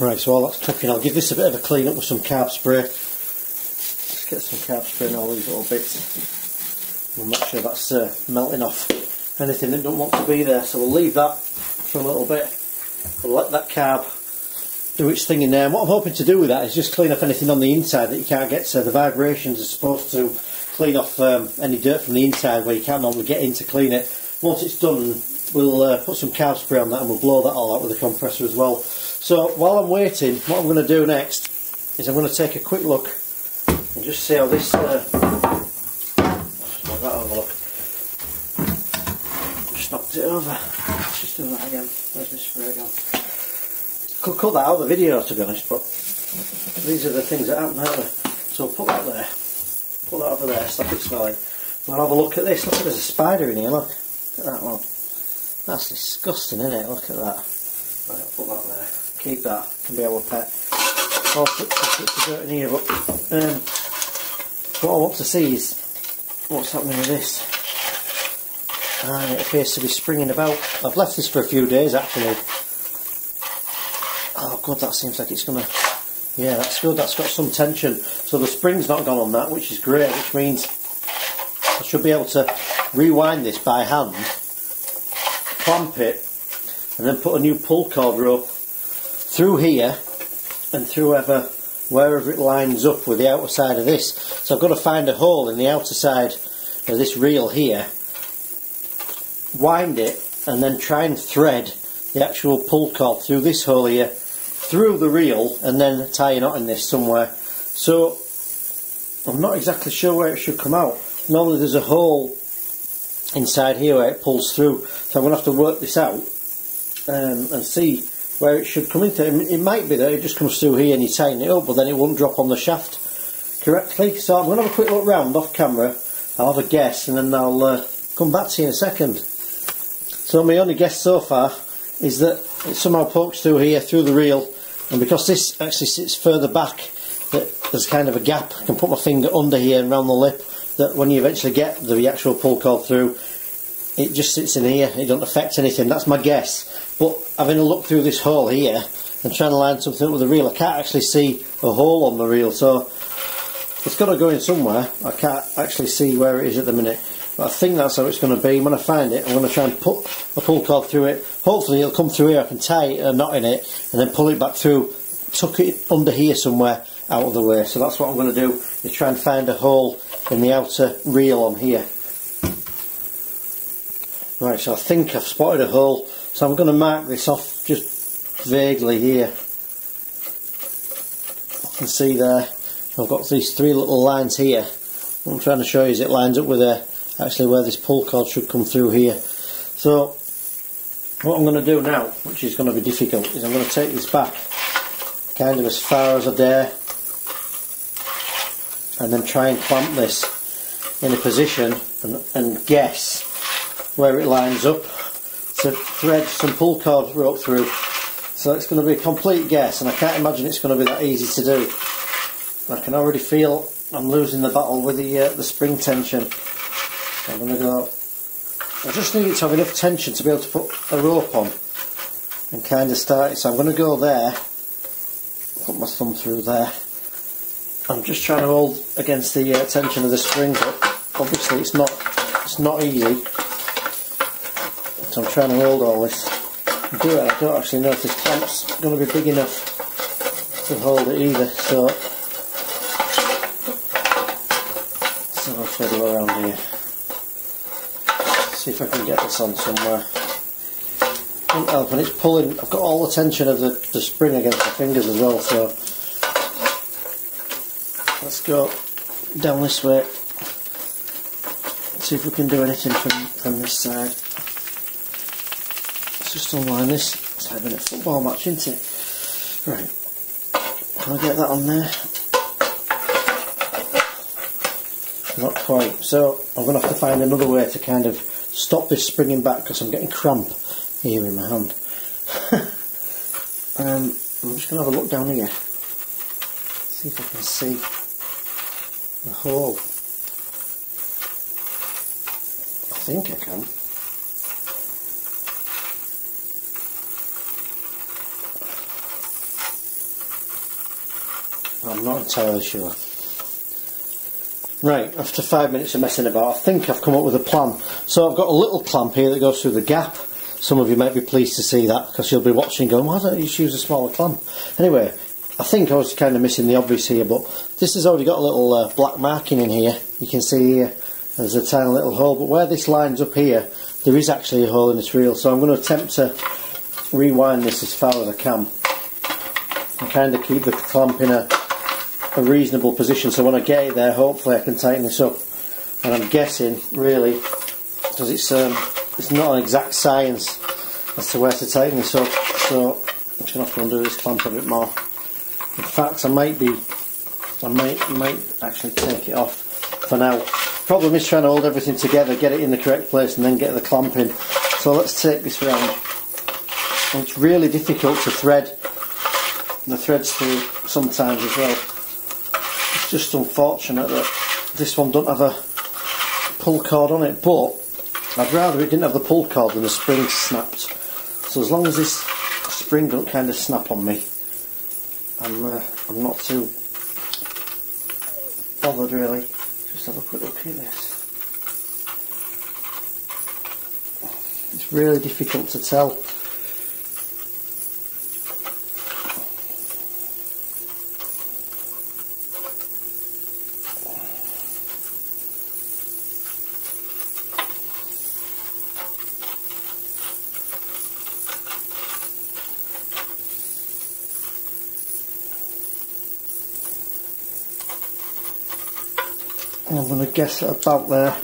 Right, so while that's cooking I'll give this a bit of a clean up with some carb spray. Let's get some carb spray in all these little bits. We'll make sure that's uh, melting off anything that don't want to be there. So we'll leave that for a little bit. We'll let that carb do its thing in there. And what I'm hoping to do with that is just clean off anything on the inside that you can't get. So the vibrations are supposed to clean off um, any dirt from the inside where you can't normally get in to clean it. Once it's done, we'll uh, put some carb spray on that and we'll blow that all out with the compressor as well. So while I'm waiting, what I'm going to do next is I'm going to take a quick look and just see how this. Uh, that over look. Just knocked it over. Just do that again. Where's this spray gone? Could cut that out of the video to be honest, but these are the things that happen, aren't they? So put that there. Put that over there, stop it smelling. We'll have a look at this. Look, there's a spider in here, look. Look at that one. That's disgusting, isn't it? Look at that. Right, put that there keep that, can be our pet. I'll put, put dirt in here, but um, what I want to see is what's happening with this. And it appears to be springing about. I've left this for a few days actually. Oh god, that seems like it's gonna. Yeah, that's good. That's got some tension. So the spring's not gone on that, which is great. Which means I should be able to rewind this by hand, clamp it, and then put a new pull cord rope through here and through ever wherever it lines up with the outer side of this. So I've got to find a hole in the outer side of this reel here, wind it and then try and thread the actual pull cord through this hole here, through the reel and then tie a knot in this somewhere. So I'm not exactly sure where it should come out. Normally there's a hole inside here where it pulls through so I'm going to have to work this out um, and see where it should come into. It might be that it just comes through here and you tighten it up, but then it won't drop on the shaft correctly. So I'm going to have a quick look round off camera. I'll have a guess and then I'll uh, come back to you in a second. So my only guess so far is that it somehow pokes through here, through the reel, and because this actually sits further back, that there's kind of a gap. I can put my finger under here and round the lip, that when you eventually get the actual pull cord through, it just sits in here, it doesn't affect anything, that's my guess. But having a look through this hole here and trying to line something up with the reel, I can't actually see a hole on the reel, so it's got to go in somewhere. I can't actually see where it is at the minute. But I think that's how it's going to be. When I find it, I'm going to try and put a pull cord through it. Hopefully it'll come through here, I can tie a knot in it and then pull it back through, tuck it under here somewhere out of the way. So that's what I'm going to do, is try and find a hole in the outer reel on here. Right, so I think I've spotted a hole, so I'm going to mark this off just vaguely here. You can see there, I've got these three little lines here. What I'm trying to show you is it lines up with uh, actually where this pull cord should come through here. So, what I'm going to do now, which is going to be difficult, is I'm going to take this back kind of as far as I dare and then try and clamp this in a position and, and guess where it lines up to thread some pull cord rope through. So it's going to be a complete guess and I can't imagine it's going to be that easy to do. I can already feel I'm losing the battle with the uh, the spring tension. I'm going to go. I just need it to have enough tension to be able to put a rope on and kind of start it. So I'm going to go there, put my thumb through there. I'm just trying to hold against the uh, tension of the spring, but obviously it's not it's not easy. I'm trying to hold all this. Do it. I don't actually know if this clamp's going to be big enough to hold it either. So I'll fiddle around here. See if I can get this on somewhere. Won't help, and it's pulling. I've got all the tension of the, the spring against my fingers as well. So let's go down this way. See if we can do anything from from this side. Let's just unwind this. It's like a football match, isn't it? Right. Can I get that on there? Not quite. So I'm going to have to find another way to kind of stop this springing back because I'm getting cramp here in my hand. um, I'm just going to have a look down here. See if I can see the hole. I think I can. I'm not entirely sure. Right, after five minutes of messing about, I think I've come up with a plan. So I've got a little clamp here that goes through the gap. Some of you might be pleased to see that because you'll be watching going, why don't you just use a smaller clamp? Anyway, I think I was kind of missing the obvious here, but this has already got a little uh, black marking in here. You can see here there's a tiny little hole, but where this lines up here, there is actually a hole in this reel. So I'm going to attempt to rewind this as far as I can and kind of keep the clamp in a a reasonable position. So when I get it there hopefully I can tighten this up. And I'm guessing really because it's um, it's not an exact science as to where to tighten this up. So I'm just going to have to undo this clamp a bit more. In fact I might be I might, might actually take it off for now. Problem is trying to hold everything together get it in the correct place and then get the clamp in. So let's take this round. It's really difficult to thread the threads through sometimes as well just unfortunate that this one don't have a pull cord on it but I'd rather it didn't have the pull cord than the spring snapped. So as long as this spring don't kind of snap on me I'm, uh, I'm not too bothered really. Just have a quick look at this. It's really difficult to tell guess about there.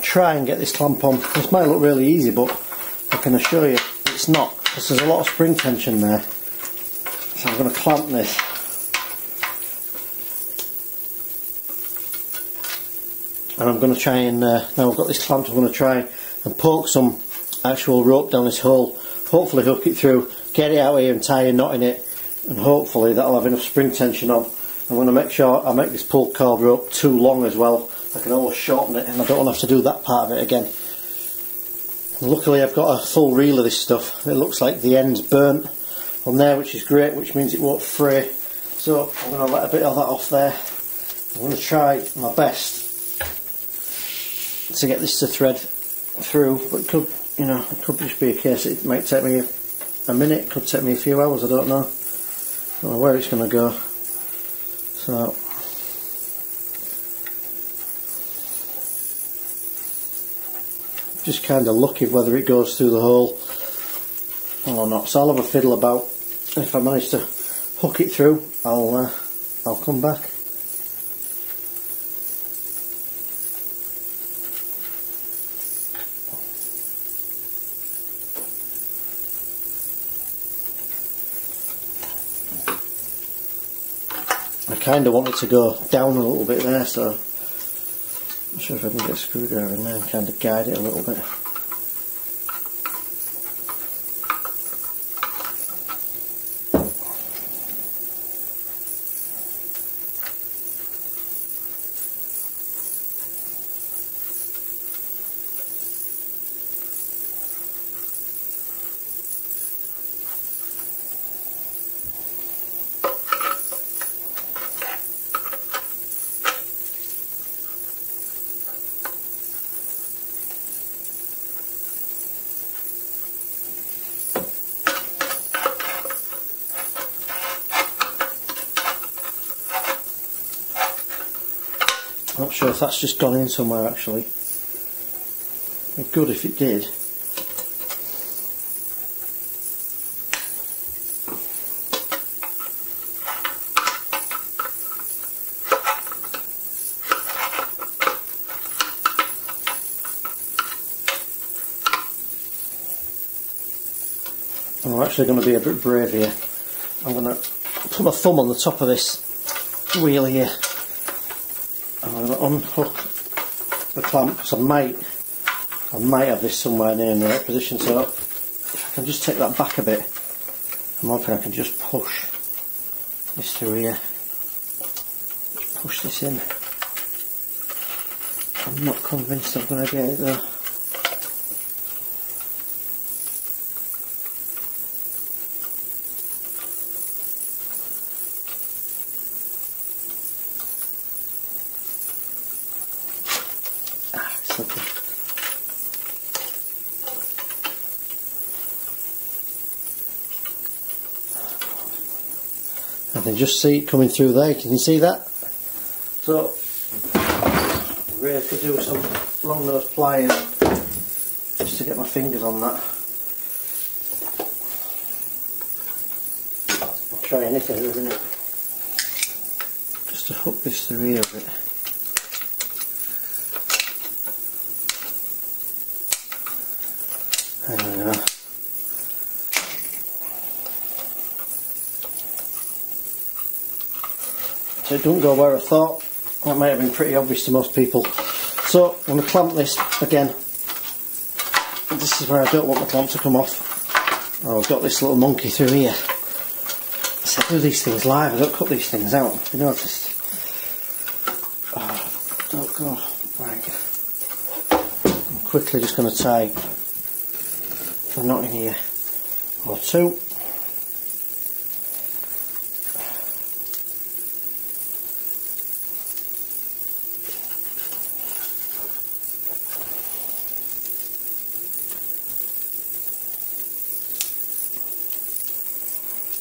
Try and get this clamp on. This might look really easy, but I can assure you it's not because there's a lot of spring tension there. So I'm going to clamp this. And I'm going to try and, uh, now I've got this clamped, I'm going to try and poke some actual rope down this hole. Hopefully hook it through, get it out here and tie a knot in it. And hopefully that'll have enough spring tension on I'm going to make sure I make this pull cord rope too long as well. I can always shorten it and I don't want to have to do that part of it again. luckily I've got a full reel of this stuff. It looks like the end's burnt on there which is great which means it won't fray. So I'm going to let a bit of that off there. I'm going to try my best to get this to thread through but it could you know it could just be a case it might take me a minute, could take me a few hours, I don't know. I don't know where it's going to go. So just kind of looking whether it goes through the hole or not. So I'll have a fiddle about. If I manage to hook it through, I'll uh, I'll come back. I kind of want it to go down a little bit there, so Sure if I can get a screwdriver there and kind of guide it a little bit. That's just gone in somewhere actually. Good if it did. I'm actually going to be a bit brave here. I'm going to put my thumb on the top of this wheel here. To unhook the clamp because I might, I might have this somewhere near in the right position. So if I can just take that back a bit, I'm hoping I can just push this through here. Just push this in. I'm not convinced I'm going to get it though. Just see it coming through there, can you see that? So, really could do some long nose pliers just to get my fingers on that. I'll try anything, isn't it? Just to hook this through here a bit. Don't go where I thought. That may have been pretty obvious to most people. So I'm going to clamp this again. This is where I don't want the clamp to come off. Oh, I've got this little monkey through here. I do these things live, I don't cut these things out. You noticed? Oh, ah, don't go. Right. I'm quickly just going to tie a knot in here or two.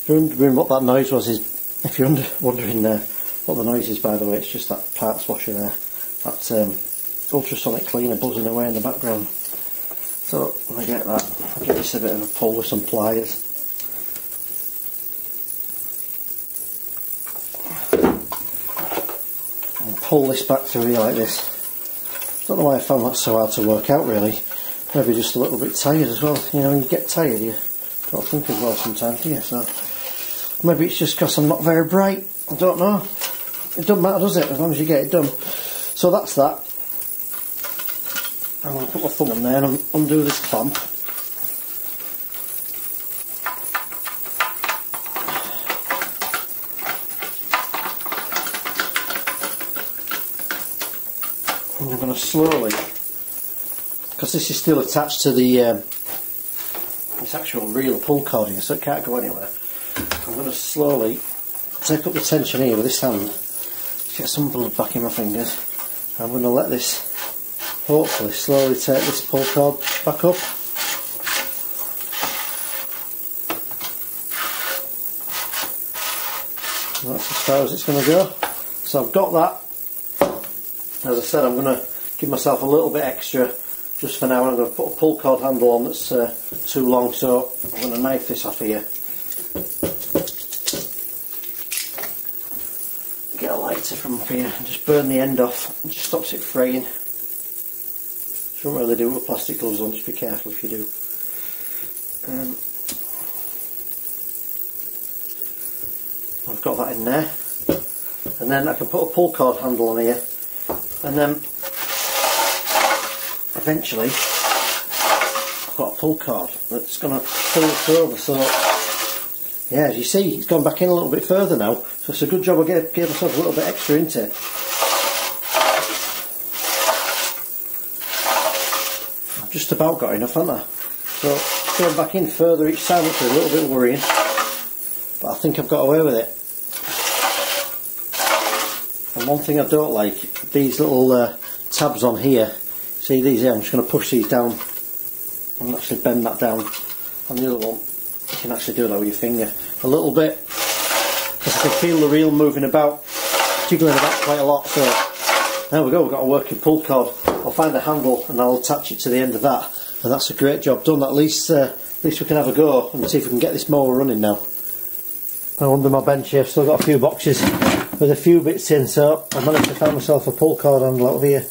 Wondering what that noise was, is if you're wondering uh, what the noise is, by the way, it's just that parts washer there. That um, ultrasonic cleaner buzzing away in the background. So when I get that, I'll give this a bit of a pull with some pliers. And pull this back through here like this. Don't know why I found that so hard to work out really. Maybe just a little bit tired as well. You know, when you get tired you don't think as well sometimes, do you? So Maybe it's just because I'm not very bright. I don't know. It doesn't matter, does it? As long as you get it done. So that's that. I'm going to put my thumb on there and undo this clamp. And I'm going to slowly, because this is still attached to the um, this actual reel pull cord here, so it can't go anywhere. I'm going to slowly take up the tension here with this hand, get some blood back in my fingers. I'm going to let this, hopefully, slowly take this pull cord back up. And that's as far as it's going to go. So I've got that. As I said, I'm going to give myself a little bit extra just for now. I'm going to put a pull cord handle on that's uh, too long, so I'm going to knife this off here. From up here and just burn the end off. It just stops it fraying. Don't really do it with plastic gloves on, just be careful if you do. Um, I've got that in there. And then I can put a pull cord handle on here. And then eventually I've got a pull cord that's going to pull it over so yeah, as you see, it's gone back in a little bit further now, so it's a good job I gave, gave myself a little bit extra into it. I've just about got enough, haven't I? So, going back in further each time, which is a little bit worrying, but I think I've got away with it. And one thing I don't like, these little uh, tabs on here, see these here, I'm just going to push these down and actually bend that down on the other one you can actually do that with your finger a little bit because I can feel the reel moving about, jiggling about quite a lot so There we go, we've got a working pull cord. I'll find a handle and I'll attach it to the end of that. And that's a great job done. At least, uh, at least we can have a go and see if we can get this mower running now. Under my bench here, I've still got a few boxes with a few bits in, so I managed to find myself a pull cord handle out here.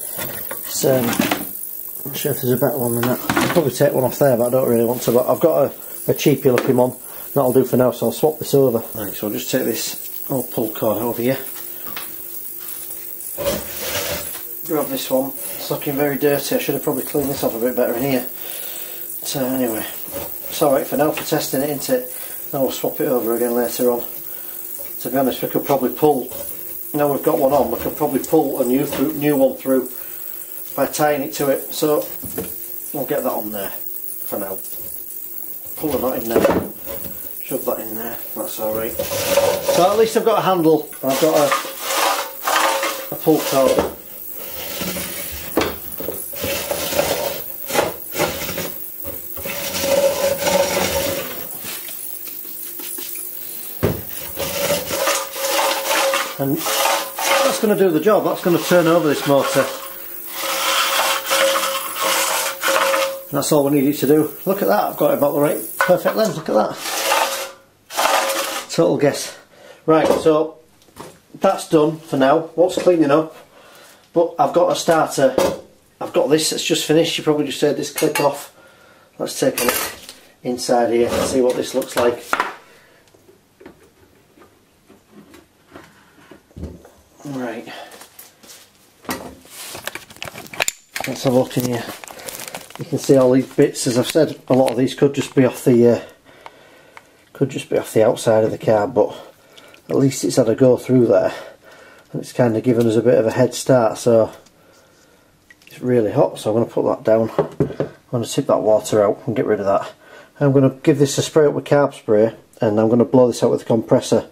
So, um, I'm not sure if there's a better one than that. I'll probably take one off there, but I don't really want to. But I've got a, a cheapy looking one. That'll do for now, so I'll swap this over. Right, so I'll just take this old pull cord over here. Grab this one. It's looking very dirty. I should have probably cleaned this off a bit better in here. So uh, anyway, it's alright for now for testing it, isn't it? Then we'll swap it over again later on. To be honest, we could probably pull, now we've got one on, we could probably pull a new, through, new one through by tying it to it. So we'll get that on there for now. Pull the knot in there, shove that in there, that's alright. So at least I've got a handle, I've got a, a pull cord. and that's going to do the job, that's going to turn over this motor. And that's all we need it to do. Look at that, I've got it about the right perfect lens, look at that. Total guess. Right, so that's done for now. What's cleaning up? But I've got a starter. I've got this that's just finished. You probably just heard this click off. Let's take a look inside here and see what this looks like. Right. Let's have a look in here. You can see all these bits. As I've said, a lot of these could just be off the uh, could just be off the outside of the car, but at least it's had a go through there, and it's kind of given us a bit of a head start. So it's really hot, so I'm going to put that down. I'm going to tip that water out and get rid of that. I'm going to give this a spray up with carb spray, and I'm going to blow this out with the compressor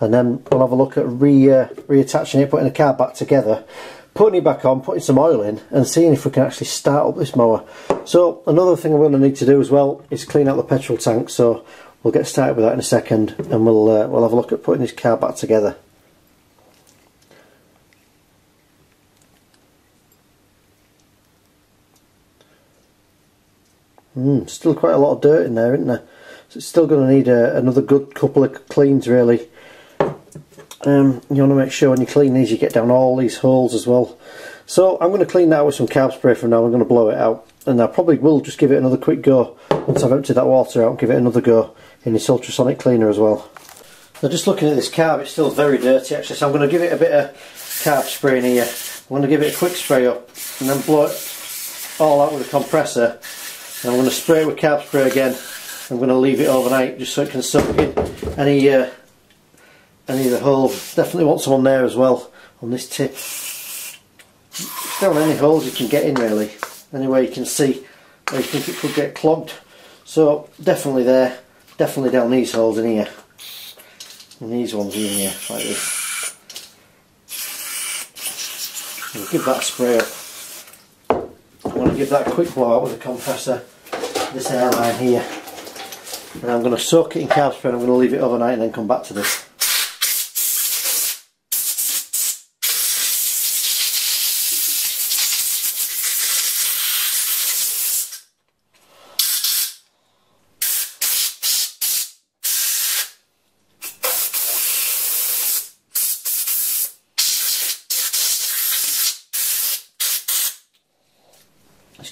and then we'll have a look at re uh, reattaching it, putting the car back together, putting it back on, putting some oil in and seeing if we can actually start up this mower. So another thing I'm going to need to do as well is clean out the petrol tank so we'll get started with that in a second and we'll, uh, we'll have a look at putting this car back together. Mm, still quite a lot of dirt in there, isn't there? So it's still going to need a, uh, another good couple of cleans really. Um, you want to make sure when you clean these you get down all these holes as well. So I'm going to clean that with some carb spray for now I'm going to blow it out. And I probably will just give it another quick go. Once I've emptied that water out and give it another go in this ultrasonic cleaner as well now just looking at this carb it's still very dirty actually so I'm going to give it a bit of carb spray in here I'm going to give it a quick spray up and then blow it all out with a compressor and I'm going to spray it with carb spray again I'm going to leave it overnight just so it can soak in any uh, any of the holes. Definitely want some on there as well on this tip. Down any holes you can get in really. Anyway you can see where you think it could get clogged. So definitely there. Definitely down these holes in here. And these ones in here like this. Give that a spray up. I want to give that a quick blow out with the compressor. This airline here. And I'm going to soak it in carb spray and I'm going to leave it overnight and then come back to this.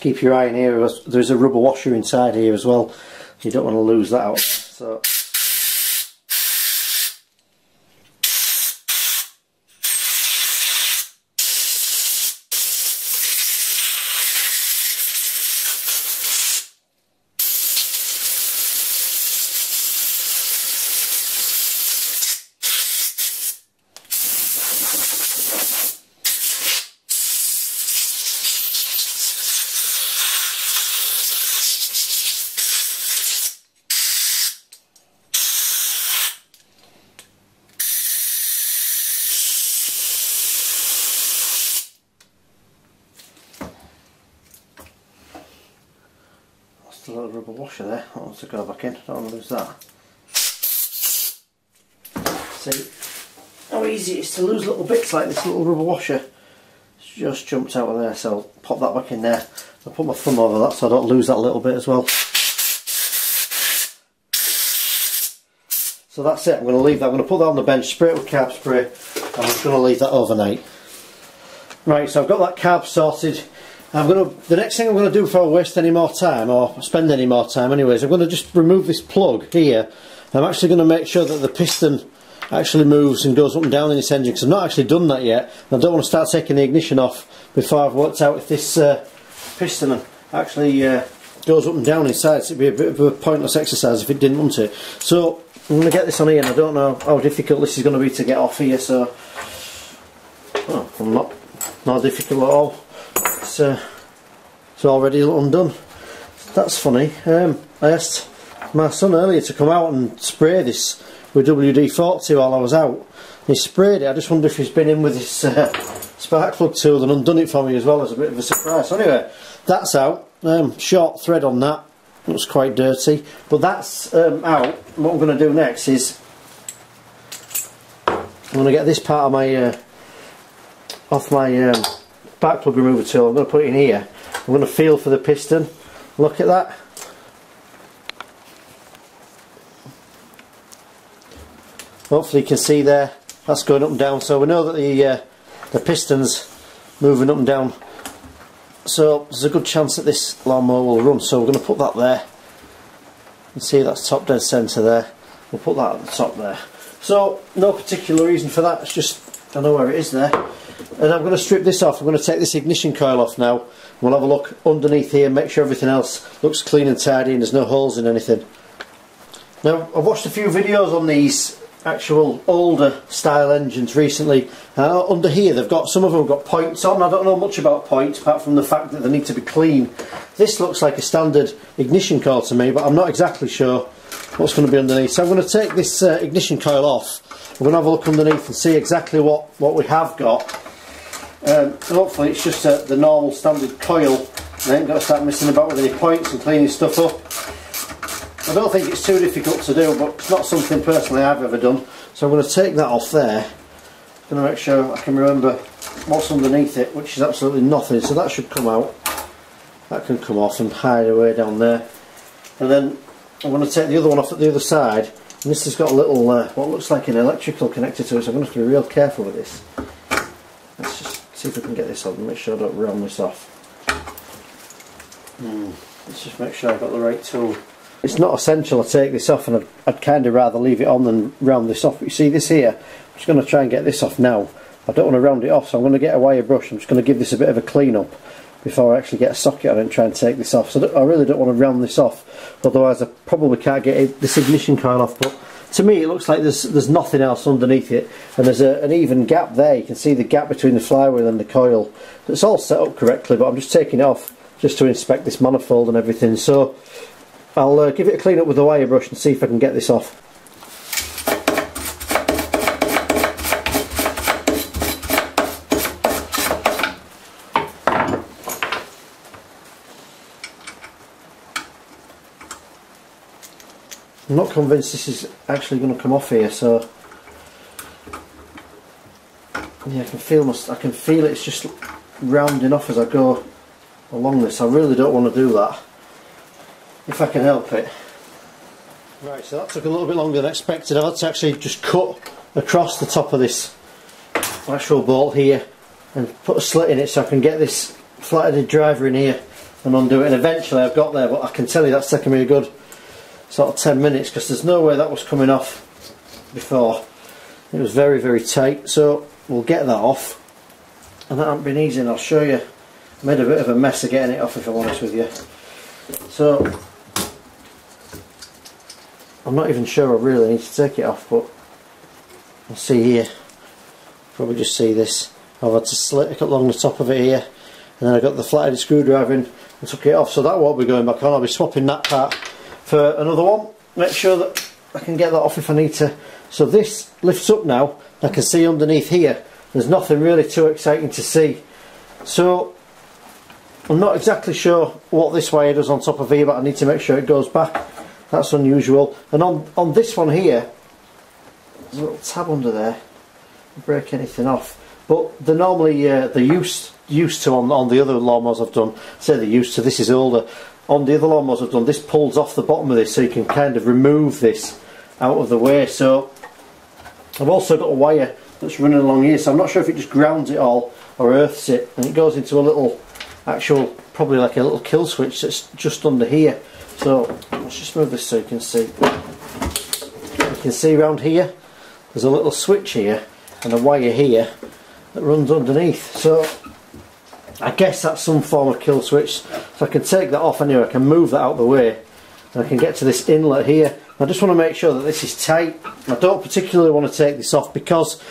Keep your eye in here, there's a rubber washer inside here as well. You don't want to lose that out. So a little rubber washer there. I want to go back in. Don't want to lose that. See how easy it is to lose little bits like this little rubber washer. It's just jumped out of there so I'll pop that back in there I'll put my thumb over that so I don't lose that little bit as well so that's it I'm going to leave that I'm going to put that on the bench spray it with carb spray and I'm just going to leave that overnight right so I've got that carb sorted I'm going to the next thing I'm going to do before I waste any more time or spend any more time anyways I'm going to just remove this plug here. I'm actually going to make sure that the piston actually moves and goes up and down in this engine because I've not actually done that yet I don't want to start taking the ignition off before I've worked out if this uh, piston actually uh, goes up and down inside. So it'd be a bit of a pointless exercise if it didn't want to so I'm going to get this on here and I don't know how difficult this is going to be to get off here so I'm not not difficult at all it's, uh, it's already undone that's funny um, I asked my son earlier to come out and spray this with WD-40 while I was out. He sprayed it, I just wonder if he's been in with his uh, spark plug tool and undone it for me as well as a bit of a surprise. So anyway, that's out. Um, short thread on that, looks quite dirty. But that's um, out. What I'm going to do next is I'm going to get this part of my uh, off my um, spark plug remover tool. I'm going to put it in here. I'm going to feel for the piston. Look at that. hopefully you can see there. That's going up and down. So we know that the uh, the pistons moving up and down. So there's a good chance that this lawnmower will run. So we're going to put that there. You see that's top dead centre there? We'll put that at the top there. So no particular reason for that. It's just I know where it is there and I'm going to strip this off I'm going to take this ignition coil off now we'll have a look underneath here make sure everything else looks clean and tidy and there's no holes in anything now I've watched a few videos on these actual older style engines recently. Uh, under here they've got, some of them got points on, I don't know much about points apart from the fact that they need to be clean. This looks like a standard ignition coil to me but I'm not exactly sure what's going to be underneath. So I'm going to take this uh, ignition coil off, we're going to have a look underneath and see exactly what, what we have got. Um, hopefully it's just uh, the normal standard coil I ain't got to start messing about with any points and cleaning stuff up. I don't think it's too difficult to do, but it's not something personally I've ever done. So I'm going to take that off there. I'm going to make sure I can remember what's underneath it, which is absolutely nothing. So that should come out. That can come off and hide away down there. And then I'm going to take the other one off at the other side. And this has got a little, uh, what looks like an electrical connector to it, so I'm going to have to be real careful with this. Let's just see if we can get this on and make sure I don't round this off. Hmm. Let's just make sure I've got the right tool it's not essential I take this off and I'd, I'd kind of rather leave it on than round this off but you see this here I'm just going to try and get this off now I don't want to round it off so I'm going to get a wire brush I'm just going to give this a bit of a clean up before I actually get a socket on it and try and take this off. So I really don't want to round this off. Otherwise I probably can't get this ignition coil off but to me it looks like there's there's nothing else underneath it. And there's a, an even gap there. You can see the gap between the flywheel and the coil. It's all set up correctly but I'm just taking it off just to inspect this manifold and everything. So I'll uh, give it a clean up with a wire brush and see if I can get this off. I'm not convinced this is actually going to come off here so yeah I can feel my, I can feel it's just rounding off as I go along this I really don't want to do that if I can help it. Right, so that took a little bit longer than expected. I had to actually just cut across the top of this actual bolt here and put a slit in it so I can get this flatheaded driver in here and undo it and eventually I've got there but I can tell you that's taken me a good sort of 10 minutes because there's no way that was coming off before. It was very very tight so we'll get that off. And that hasn't been easy and I'll show you. Made a bit of a mess of getting it off if I'm honest with you. So I'm not even sure I really need to take it off but I'll see here. Probably just see this. I've had to slit along the top of it here and then I got the flathead screwdriver in and took it off. So that won't be going back on. I'll be swapping that part for another one. Make sure that I can get that off if I need to. So this lifts up now. I can see underneath here. There's nothing really too exciting to see. So I'm not exactly sure what this wire does on top of here but I need to make sure it goes back. That's unusual. And on on this one here there's a little tab under there. Break anything off. But the normally uh, the used used to on, on the other lawnmowers I've done. Say they're used to, this is older. On the other lawnmowers I've done, this pulls off the bottom of this so you can kind of remove this out of the way. So I've also got a wire that's running along here, so I'm not sure if it just grounds it all or earths it, and it goes into a little actual, probably like a little kill switch that's just under here. So let's just move this so you can see. You can see around here, there's a little switch here and a wire here that runs underneath. So I guess that's some form of kill switch. So I can take that off anyway, I can move that out of the way and I can get to this inlet here. I just want to make sure that this is tight. I don't particularly want to take this off because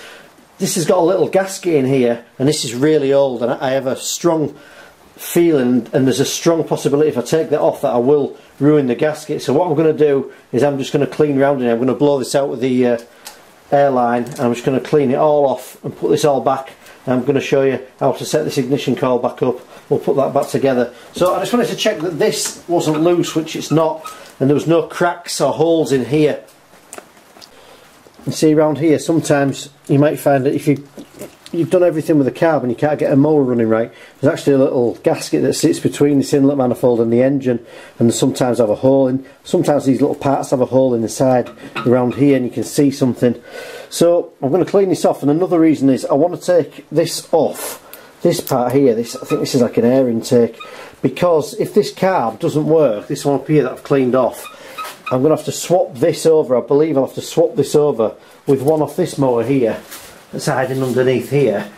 this has got a little gasket in here and this is really old and I have a strong feeling and there's a strong possibility if I take that off that I will ruin the gasket so what I'm going to do is I'm just going to clean around it I'm going to blow this out with the uh, airline and I'm just going to clean it all off and put this all back I'm going to show you how to set this ignition coil back up. We'll put that back together. So I just wanted to check that this wasn't loose which it's not and there was no cracks or holes in here. You see around here sometimes you might find that if you you've done everything with the carb and you can't get a motor running right. There's actually a little gasket that sits between this inlet manifold and the engine and sometimes have a hole in sometimes these little parts have a hole in the side around here and you can see something. So I'm going to clean this off and another reason is I want to take this off this part here this I think this is like an air intake because if this carb doesn't work this one up here that I've cleaned off I'm going to have to swap this over I believe I'll have to swap this over with one off this mower here that's hiding underneath here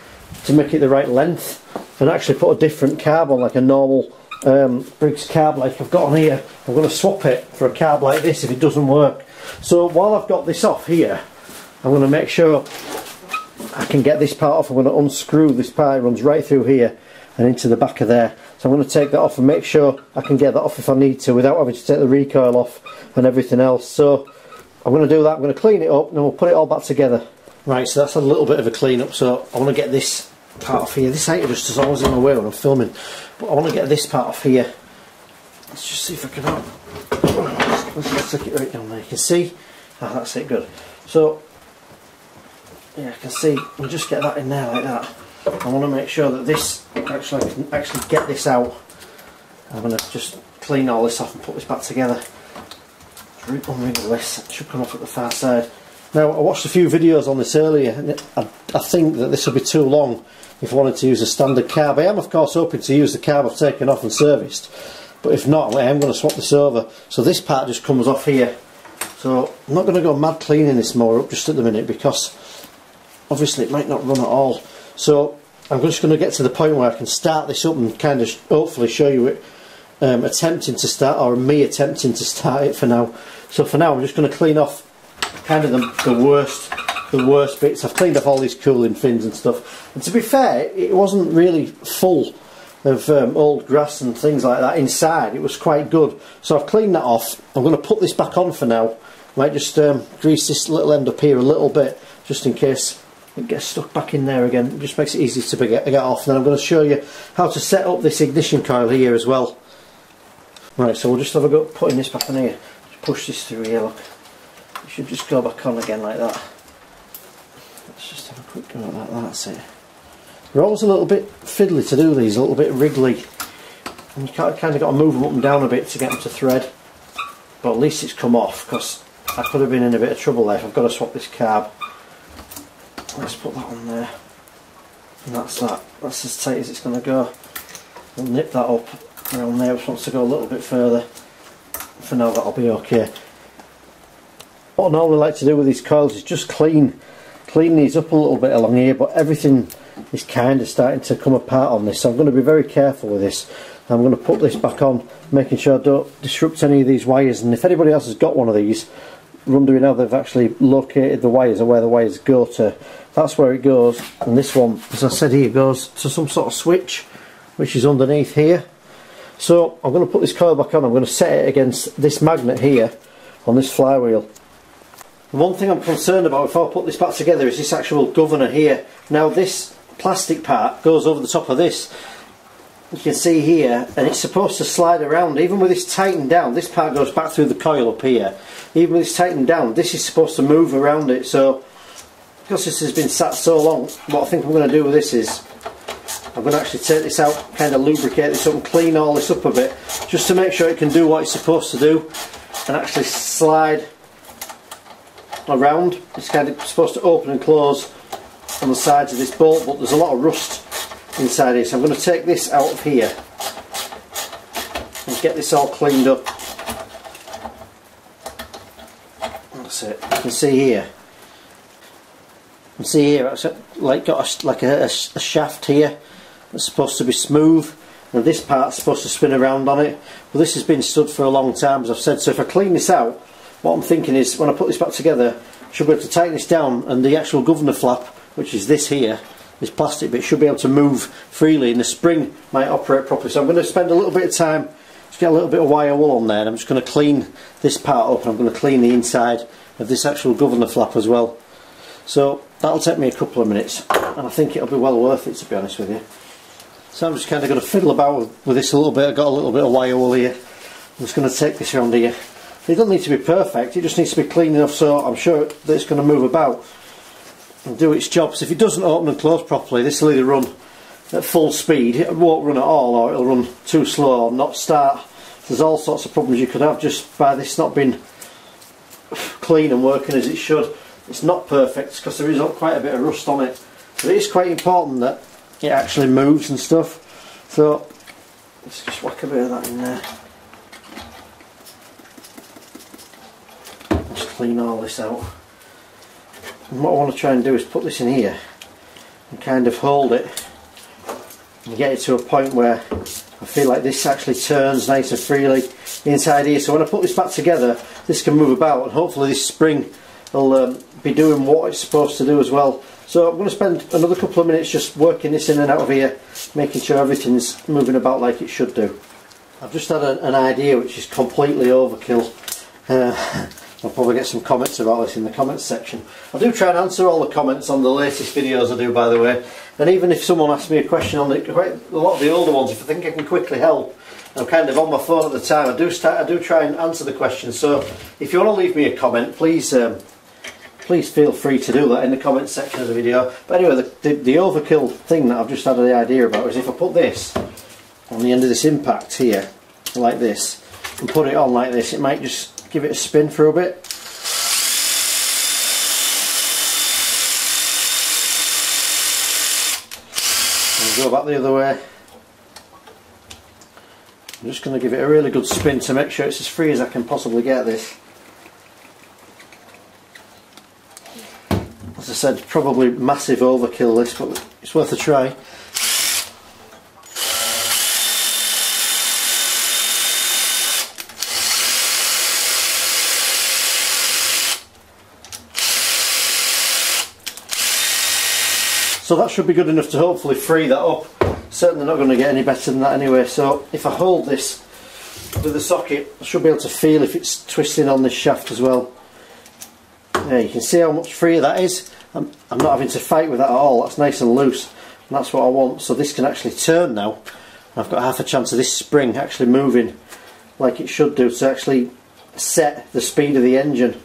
to make it the right length and actually put a different carb on like a normal um, Briggs carb like I've got on here. I'm going to swap it for a carb like this if it doesn't work. So while I've got this off here I'm going to make sure I can get this part off. I'm going to unscrew this part it runs right through here and into the back of there. So I'm going to take that off and make sure I can get that off if I need to without having to take the recoil off and everything else. So I'm going to do that. I'm going to clean it up and then we'll put it all back together Right, so that's a little bit of a clean up, so I want to get this part off here. This ain't just as always in my way when I'm filming, but I want to get this part off here. Let's just see if I can. Let's just stick it right down there. You can see, ah, that's it, good. So, yeah, I can see, we'll just get that in there like that. I want to make sure that this, actually, I can actually get this out. I'm going to just clean all this off and put this back together. Unwriggle this, should come off at the far side. Now I watched a few videos on this earlier and I, I think that this will be too long if I wanted to use a standard carb. I am of course hoping to use the carb I've taken off and serviced but if not I am going to swap this over. So this part just comes off here. So I'm not going to go mad cleaning this more up just at the minute because obviously it might not run at all. So I'm just going to get to the point where I can start this up and kind of hopefully show you it um, attempting to start or me attempting to start it for now. So for now I'm just going to clean off kind of the, the worst the worst bits. I've cleaned off all these cooling fins and stuff. And to be fair, it wasn't really full of um, old grass and things like that inside. It was quite good. So I've cleaned that off. I'm going to put this back on for now. Might just um, grease this little end up here a little bit, just in case it gets stuck back in there again. It just makes it easy to get, get off. And then I'm going to show you how to set up this ignition coil here as well. Right, so we'll just have a go putting this back on here. Just push this through here, look should just go back on again like that. Let's just have a quick go at that, that's it. They're always a little bit fiddly to do these, a little bit wriggly. And you kind of got to move them up and down a bit to get them to thread. But at least it's come off, because I could have been in a bit of trouble there if I've got to swap this carb. Let's put that on there. And that's that. That's as tight as it's going to go. We'll nip that up around there, which wants to go a little bit further. For now that'll be okay. What I normally like to do with these coils is just clean clean these up a little bit along here but everything is kind of starting to come apart on this. So I'm going to be very careful with this. I'm going to put this back on making sure I don't disrupt any of these wires. And if anybody else has got one of these wondering how they've actually located the wires or where the wires go to that's where it goes. And this one as I said here goes to some sort of switch which is underneath here. So I'm going to put this coil back on. I'm going to set it against this magnet here on this flywheel one thing I'm concerned about before I put this back together is this actual governor here. Now this plastic part goes over the top of this. You can see here, and it's supposed to slide around. Even with this tightened down, this part goes back through the coil up here. Even with this tightened down, this is supposed to move around it. So, because this has been sat so long, what I think I'm going to do with this is I'm going to actually take this out, kind of lubricate this up and clean all this up a bit, just to make sure it can do what it's supposed to do and actually slide around. It's kind of supposed to open and close on the sides of this bolt, but there's a lot of rust inside here. So I'm going to take this out of here and get this all cleaned up. That's it. You can see here. You can see here, it's like got a, like a, a, a shaft here that's supposed to be smooth and this part's supposed to spin around on it but this has been stood for a long time as I've said so if I clean this out what I'm thinking is when I put this back together should be able to tighten this down and the actual governor flap which is this here this plastic bit should be able to move freely and the spring might operate properly so I'm going to spend a little bit of time just get a little bit of wire wool on there and I'm just going to clean this part up and I'm going to clean the inside of this actual governor flap as well so that'll take me a couple of minutes and I think it'll be well worth it to be honest with you so I'm just kind of going to fiddle about with, with this a little bit. I've got a little bit of wire wool here. I'm just going to take this around here. It doesn't need to be perfect, it just needs to be clean enough so I'm sure that it's going to move about and do its job. So if it doesn't open and close properly, this will either run at full speed, it won't run at all, or it'll run too slow or not start. There's all sorts of problems you could have just by this not being clean and working as it should. It's not perfect because there is quite a bit of rust on it. But it is quite important that it actually moves and stuff. So let's just whack a bit of that in there. Just clean all this out. And what I want to try and do is put this in here and kind of hold it and get it to a point where I feel like this actually turns nice and freely inside here. So when I put this back together, this can move about and hopefully this spring will um, be doing what it's supposed to do as well. So I'm going to spend another couple of minutes just working this in and out of here, making sure everything's moving about like it should do. I've just had a, an idea which is completely overkill. Uh, I'll probably get some comments about this in the comments section. I do try and answer all the comments on the latest videos I do by the way and even if someone asks me a question on it, a lot of the older ones, if I think I can quickly help, I'm kind of on my phone at the time, I do start, I do try and answer the questions so if you want to leave me a comment please um, please feel free to do that in the comments section of the video. But anyway, the, the, the, overkill thing that I've just had the idea about is if I put this on the end of this impact here, like this, and put it on like this, it might just give it a spin for a bit. And go back the other way. I'm just going to give it a really good spin to make sure it's as free as I can possibly get this. as I said probably massive overkill this but it's worth a try so that should be good enough to hopefully free that up certainly not going to get any better than that anyway so if I hold this with the socket I should be able to feel if it's twisting on this shaft as well there you can see how much freer that is. I'm, I'm not having to fight with that at all. That's nice and loose. And that's what I want. So this can actually turn now. I've got half a chance of this spring actually moving like it should do to actually set the speed of the engine.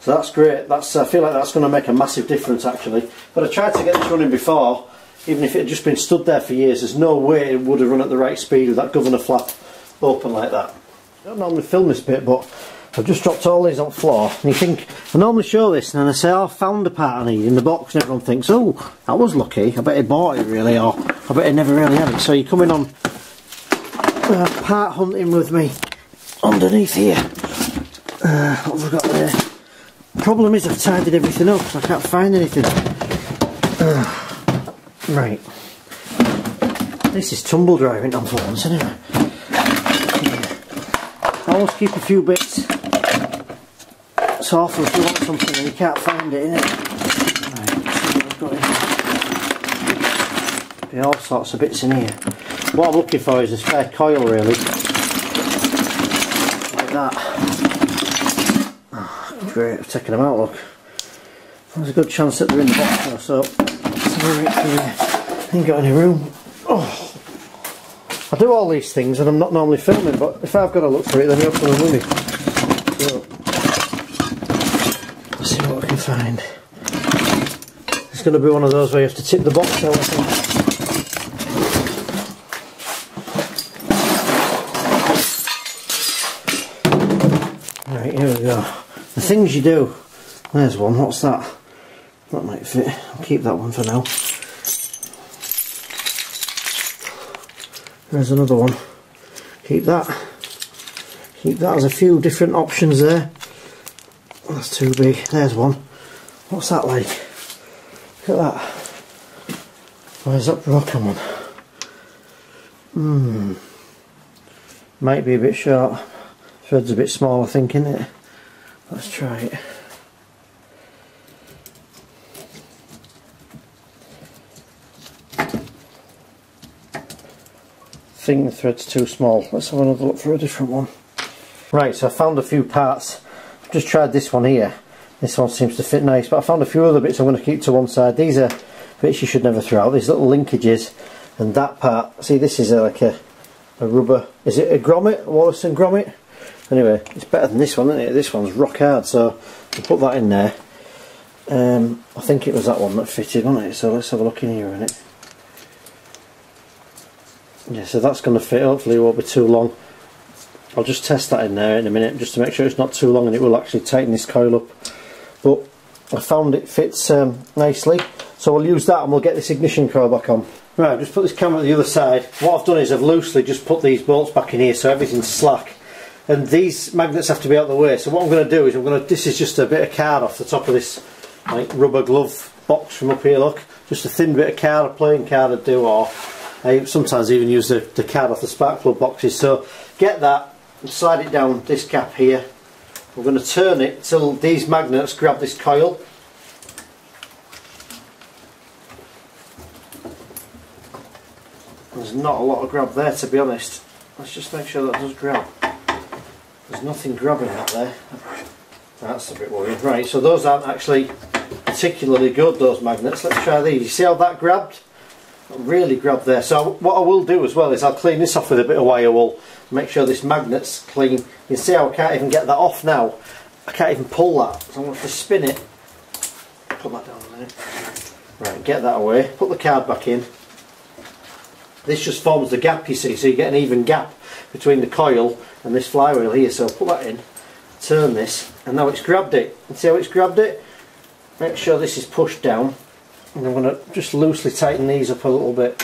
So that's great. That's I feel like that's going to make a massive difference actually. But I tried to get this running before, even if it had just been stood there for years. There's no way it would have run at the right speed with that governor flap open like that. I don't normally film this bit, but I've just dropped all these on the floor and you think, I normally show this and then I say, oh I found a part I need in the box and everyone thinks, oh that was lucky, I bet he bought it really or I bet he never really had it. So you're coming on uh, part hunting with me underneath here. Uh, what have we got there? Problem is I've tidied everything up so I can't find anything. Uh, right. This is tumble driving on for once anyway. I always keep a few bits it's awful if you want something and you can't find it, innit? Right, Be all sorts of bits in here. What I'm looking for is a spare coil really. Like that. Oh, great, I've taken them out, look. There's a good chance that they're in the box now, so let's look Ain't got any room. Oh. I do all these things and I'm not normally filming, but if I've got to look for it, then you're coming with me. find. It's going to be one of those where you have to tip the box out, the things you do. There's one, what's that? That might fit. I'll keep that one for now. There's another one. Keep that. Keep that. There's a few different options there. That's too big. There's one. What's that like? Look at that. Where's that broken one? Hmm. Might be a bit short. Thread's a bit small I think, isn't it? Let's try it. think the thread's too small. Let's have another look for a different one. Right, so I found a few parts. I've just tried this one here. This one seems to fit nice, but I found a few other bits I'm going to keep to one side. These are bits you should never throw out. These little linkages and that part. See, this is like a, a rubber. Is it a grommet? Wallace and grommet? Anyway, it's better than this one, isn't it? This one's rock hard, so I'll put that in there. Um, I think it was that one that fitted, wasn't it? So let's have a look in here in it. Yeah, so that's going to fit, hopefully it won't be too long. I'll just test that in there in a minute just to make sure it's not too long and it will actually tighten this coil up. But I found it fits um, nicely, so we'll use that and we'll get this ignition coil back on. Right, just put this camera at the other side. What I've done is I've loosely just put these bolts back in here so everything's slack. And these magnets have to be out of the way, so what I'm going to do is I'm going to, this is just a bit of card off the top of this like rubber glove box from up here, look. Just a thin bit of card, a plain card would do, or I sometimes even use the, the card off the spark plug boxes. So get that and slide it down this cap here. We're going to turn it till these magnets grab this coil. There's not a lot of grab there to be honest. Let's just make sure that does grab. There's nothing grabbing out there. That's a bit worrying. Right, so those aren't actually particularly good, those magnets. Let's try these. You see how that grabbed? really grabbed there. So what I will do as well is I'll clean this off with a bit of wire wool. Make sure this magnet's clean. You see how I can't even get that off now. I can't even pull that. So I'm going to have to spin it. Put that down minute. Right, get that away. Put the card back in. This just forms the gap you see, so you get an even gap between the coil and this flywheel here. So put that in, turn this, and now it's grabbed it. And see how it's grabbed it? Make sure this is pushed down and I'm going to just loosely tighten these up a little bit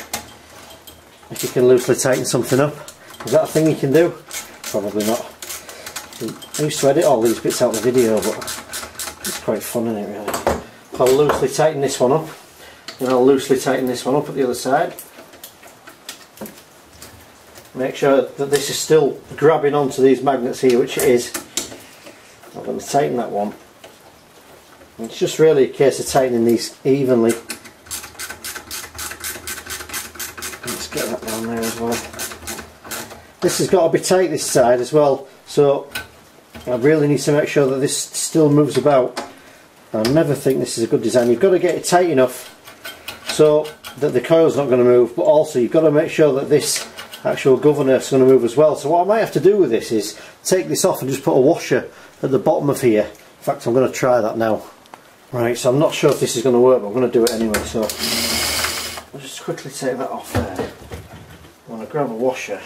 if you can loosely tighten something up is that a thing you can do? probably not I used to edit all these bits out of the video but it's quite fun isn't it really I'll loosely tighten this one up and I'll loosely tighten this one up at the other side make sure that this is still grabbing onto these magnets here which it is I'm going to tighten that one it's just really a case of tightening these evenly. Let's get that down there as well. This has got to be tight this side as well, so I really need to make sure that this still moves about. I never think this is a good design. You've got to get it tight enough so that the coil's not going to move, but also you've got to make sure that this actual governor is going to move as well. So what I might have to do with this is take this off and just put a washer at the bottom of here. In fact, I'm going to try that now. Right, so I'm not sure if this is going to work, but I'm going to do it anyway. So I'll just quickly take that off there. I'm going to grab a washer.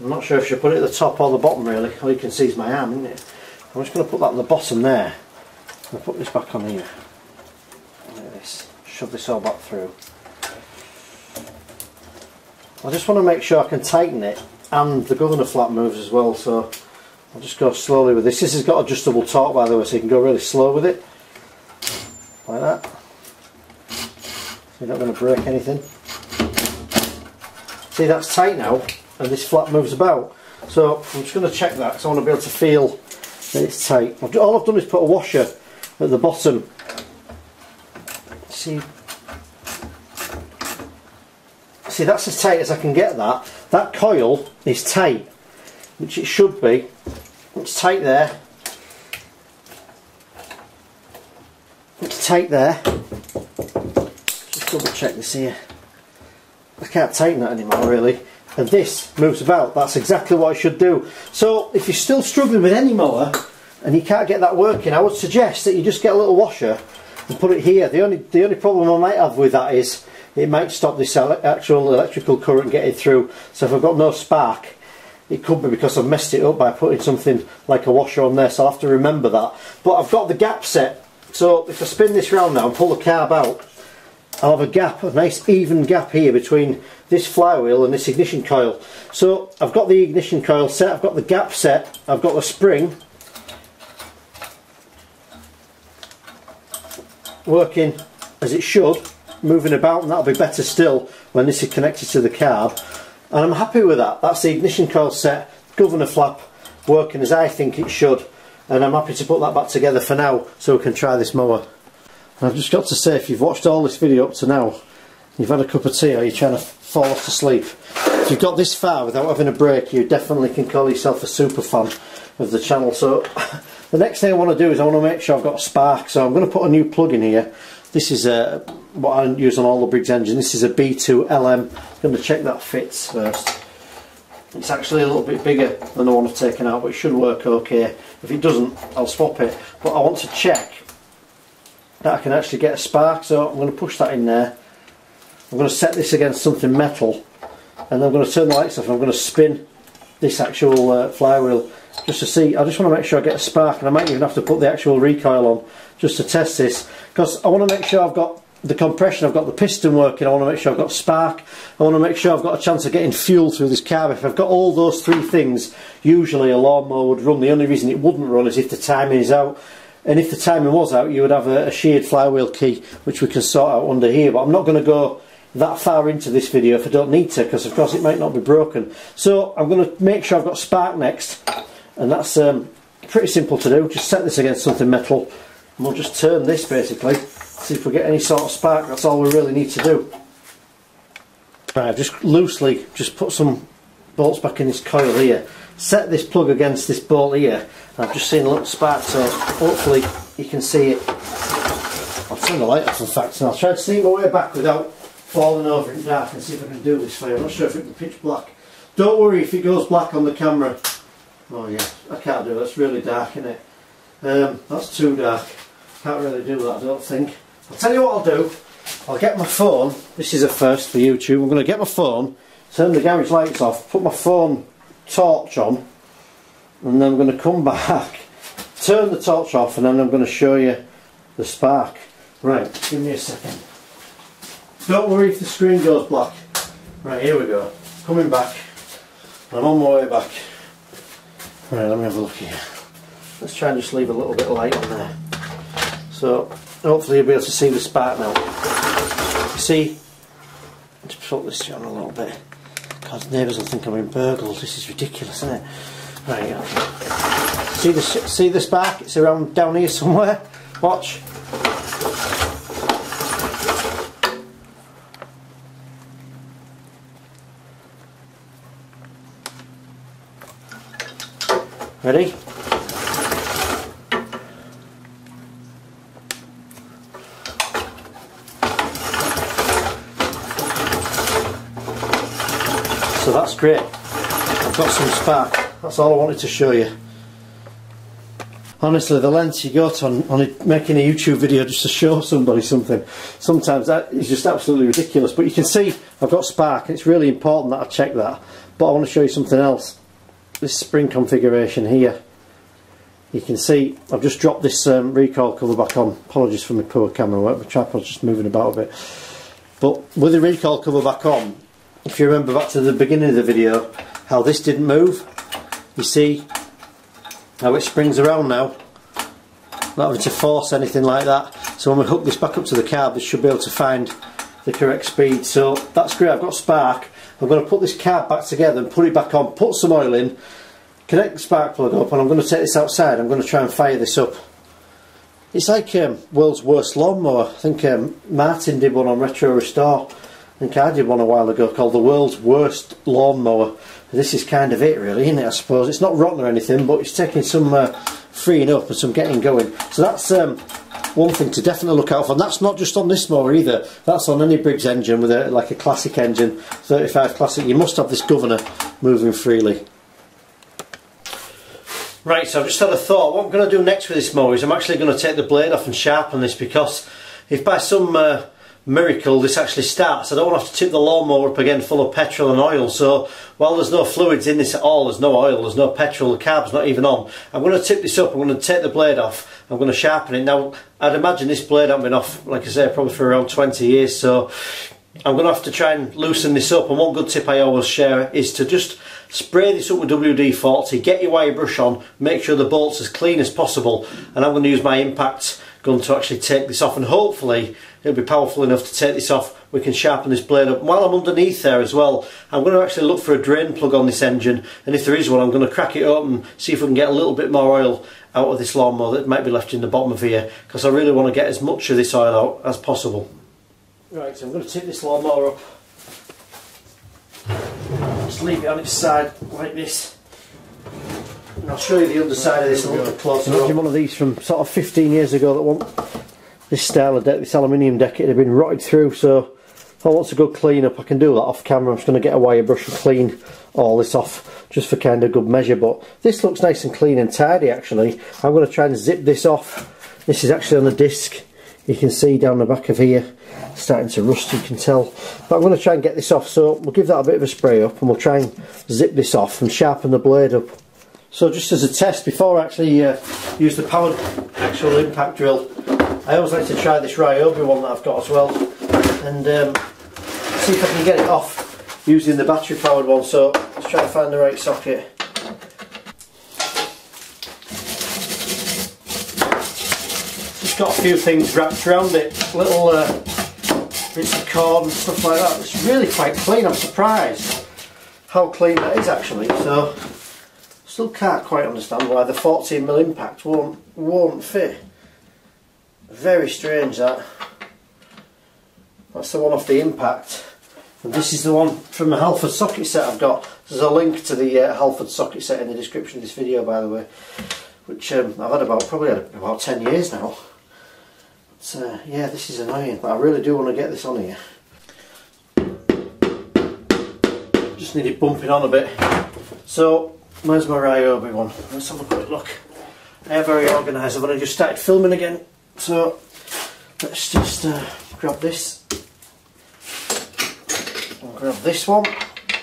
I'm not sure if I should put it at the top or the bottom really. All you can see is my arm, isn't it? I'm just going to put that at the bottom there. I'll put this back on here. Like this. Shove this all back through. I just want to make sure I can tighten it and the governor flap moves as well so I'll just go slowly with this. This has got adjustable torque by the way so you can go really slow with it like that. So you're not going to break anything. See that's tight now and this flap moves about. So I'm just going to check that because I want to be able to feel that it's tight. All I've done is put a washer at the bottom. See, see that's as tight as I can get that. That coil is tight, which it should be. It's tight there It's tight there. Just double check this here. I can't tighten that anymore really. And this moves about. That's exactly what I should do. So if you're still struggling with any mower and you can't get that working, I would suggest that you just get a little washer and put it here. The only the only problem I might have with that is it might stop this actual electrical current getting through. So if I've got no spark, it could be because I've messed it up by putting something like a washer on there so I'll have to remember that but I've got the gap set so if I spin this round now and pull the carb out I'll have a gap, a nice even gap here between this flywheel and this ignition coil. So I've got the ignition coil set, I've got the gap set, I've got the spring working as it should, moving about and that'll be better still when this is connected to the carb. And I'm happy with that. That's the ignition coil set, governor flap working as I think it should. And I'm happy to put that back together for now so we can try this mower. And I've just got to say, if you've watched all this video up to now, you've had a cup of tea or you're trying to fall off to sleep, if you've got this far without having a break, you definitely can call yourself a super fan of the channel. So the next thing I want to do is I want to make sure I've got spark. So I'm going to put a new plug in here. This is a, what I use on all the Briggs engine. This is a B2 LM. I'm going to check that fits first. It's actually a little bit bigger than the one I've taken out, but it should work okay. If it doesn't, I'll swap it. But I want to check that I can actually get a spark, so I'm going to push that in there. I'm going to set this against something metal, and I'm going to turn the lights off and I'm going to spin this actual uh, flywheel just to see. I just want to make sure I get a spark, and I might even have to put the actual recoil on just to test this, because I want to make sure I've got the compression, I've got the piston working, I want to make sure I've got spark, I want to make sure I've got a chance of getting fuel through this carb. If I've got all those three things, usually a lawnmower would run. The only reason it wouldn't run is if the timing is out. And if the timing was out, you would have a, a sheared flywheel key, which we can sort out under here. But I'm not going to go that far into this video if I don't need to, because of course it might not be broken. So I'm going to make sure I've got spark next, and that's um, pretty simple to do. Just set this against something metal, and we'll just turn this basically see if we get any sort of spark that's all we really need to do. Right I've just loosely just put some bolts back in this coil here. Set this plug against this bolt here. I've just seen a little spark so hopefully you can see it. I'll turn the light off in fact and I'll try to see my way back without falling over in dark and see if I can do this for you. I'm not sure if it will pitch black. Don't worry if it goes black on the camera. Oh yeah I can't do it. It's really dark in it? Um, that's too dark. Can't really do that I don't think I'll tell you what I'll do. I'll get my phone. This is a first for YouTube. I'm going to get my phone, turn the garage lights off, put my phone torch on, and then I'm going to come back, turn the torch off, and then I'm going to show you the spark. Right, give me a second. Don't worry if the screen goes black. Right, here we go. Coming back. I'm on my way back. Right, let me have a look here. Let's try and just leave a little bit of light on there. So, hopefully you'll be able to see the spark now. You see, just put this on a little bit. God, neighbours will think I'm in burgled. This is ridiculous, isn't it? Right, yeah. See the see the spark? It's around down here somewhere. Watch. Ready? So that's great. I've got some spark. That's all I wanted to show you. Honestly, the lengths you go to on, on a, making a YouTube video just to show somebody something, sometimes that is just absolutely ridiculous. But you can see I've got spark. and It's really important that I check that. But I want to show you something else. This spring configuration here. You can see I've just dropped this um, recoil cover back on. Apologies for my poor camera work. My tripod's just moving about a bit. But with the recoil cover back on, if you remember back to the beginning of the video how this didn't move. You see how it springs around now. Not having to force anything like that. So when we hook this back up to the carb this should be able to find the correct speed. So that's great. I've got spark. I'm going to put this carb back together and put it back on put some oil in connect the spark plug up and I'm going to take this outside. I'm going to try and fire this up. It's like um, world's worst lawnmower. I think um, Martin did one on Retro Restore I think I did one a while ago called the world's worst lawnmower. This is kind of it really, isn't it, I suppose. It's not rotten or anything, but it's taking some uh, freeing up and some getting going. So that's um, one thing to definitely look out for. And that's not just on this mower either. That's on any Briggs engine with a, like a classic engine, 35 classic. You must have this governor moving freely. Right, so I've just had a thought. What I'm going to do next with this mower is I'm actually going to take the blade off and sharpen this because if by some uh, miracle this actually starts. I don't want to have to tip the lawnmower up again full of petrol and oil so while there's no fluids in this at all, there's no oil, there's no petrol, the carb's not even on. I'm going to tip this up, I'm going to take the blade off, I'm going to sharpen it. Now I'd imagine this blade hasn't been off, like I say, probably for around 20 years so I'm going to have to try and loosen this up and one good tip I always share is to just spray this up with WD-40, get your wire brush on, make sure the bolt's as clean as possible and I'm going to use my impact gun to actually take this off and hopefully it'll be powerful enough to take this off. We can sharpen this blade up. While I'm underneath there as well I'm going to actually look for a drain plug on this engine and if there is one I'm going to crack it open see if we can get a little bit more oil out of this lawnmower that might be left in the bottom of here because I really want to get as much of this oil out as possible. Right so I'm going to tip this lawnmower up. Just leave it on its side like this. And I'll show you the underside of this a little bit closer. Imagine one of these from sort of 15 years ago that want this style of deck, this aluminium deck, it had been rotted through. So if I want to go clean up, I can do that off camera. I'm just going to get a wire brush and clean all this off just for kind of good measure. But this looks nice and clean and tidy actually. I'm going to try and zip this off. This is actually on the disc. You can see down the back of here starting to rust you can tell but I'm going to try and get this off so we'll give that a bit of a spray up and we'll try and zip this off and sharpen the blade up so just as a test, before I actually uh, use the powered actual impact drill, I always like to try this Ryobi one that I've got as well and um, see if I can get it off using the battery powered one. So let's try to find the right socket. Just got a few things wrapped around it, little uh, bits of cord and stuff like that. It's really quite clean, I'm surprised how clean that is actually. So Still can't quite understand why the 14mm impact won't, won't fit. Very strange that. That's the one off the impact. And this is the one from the Halford socket set I've got. There's a link to the uh, Halford socket set in the description of this video by the way. Which um, I've had about, probably had about 10 years now. But, uh, yeah, this is annoying, but I really do want to get this on here. Just needed bumping on a bit. So, Where's my Ryobi one? Let's have a quick look. They are very organised. I've only just started filming again. So let's just uh, grab this. I'll grab this one.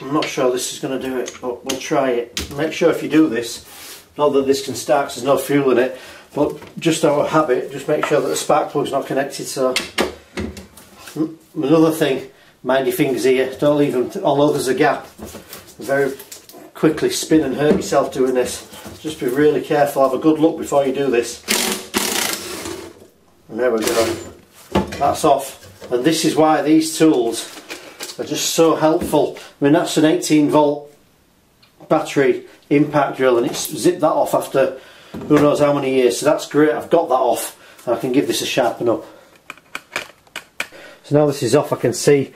I'm not sure this is going to do it, but we'll try it. Make sure if you do this, not that this can start because there's no fuel in it, but just out of habit, just make sure that the spark plug's not connected. So another thing, mind your fingers here, don't leave them, although there's a gap, very quickly spin and hurt yourself doing this. Just be really careful, have a good look before you do this. And there we go. That's off. And this is why these tools are just so helpful. I mean that's an 18 volt battery impact drill and it's zipped that off after who knows how many years. So that's great, I've got that off and I can give this a sharpen up. So now this is off I can see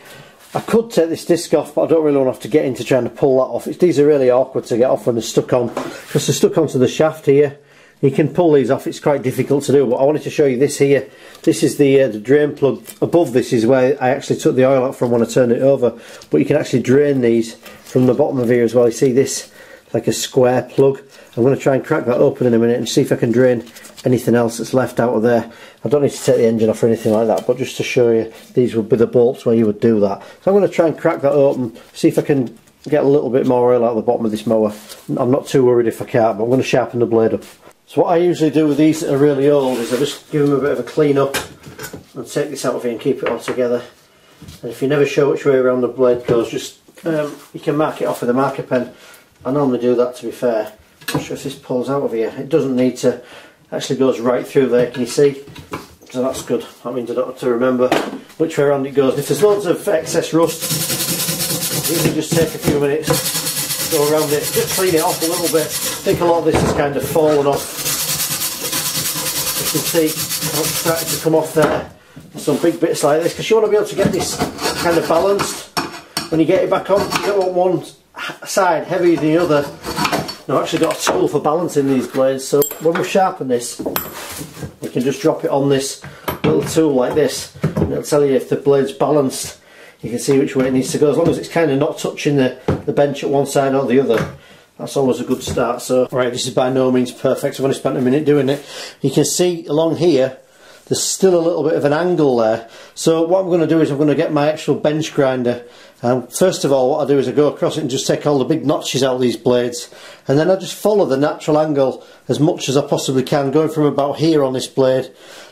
I could take this disc off, but I don't really want to have to get into trying to pull that off. It's, these are really awkward to get off when they're stuck on, because they're stuck onto the shaft here. You can pull these off, it's quite difficult to do, but I wanted to show you this here. This is the, uh, the drain plug. Above this is where I actually took the oil out from when I turned it over, but you can actually drain these from the bottom of here as well. You see this, like a square plug. I'm going to try and crack that open in a minute and see if I can drain anything else that's left out of there. I don't need to take the engine off or anything like that, but just to show you, these would be the bolts where you would do that. So I'm going to try and crack that open, see if I can get a little bit more oil out of the bottom of this mower. I'm not too worried if I can't, but I'm going to sharpen the blade up. So what I usually do with these that are really old is I just give them a bit of a clean up and take this out of here and keep it all together. And if you never show which way around the blade goes, just um, you can mark it off with a marker pen. I normally do that to be fair. I'm sure if this pulls out of here. It doesn't need to actually goes right through there can you see so that's good that means I don't have to remember which way around it goes if there's loads of excess rust you can just take a few minutes go around it just clean it off a little bit. I think a lot of this has kind of fallen off. You can see it's starting to come off there. Some big bits like this because you want to be able to get this kind of balanced. When you get it back on you don't want one side heavier than the other. Now I've actually got a tool for balancing these blades so when we sharpen this we can just drop it on this little tool like this and it'll tell you if the blade's balanced you can see which way it needs to go as long as it's kind of not touching the, the bench at one side or the other that's always a good start so right this is by no means perfect I've only spent a minute doing it you can see along here there's still a little bit of an angle there. So what I'm going to do is I'm going to get my actual bench grinder. Um, first of all, what I do is I go across it and just take all the big notches out of these blades. And then I just follow the natural angle as much as I possibly can, going from about here on this blade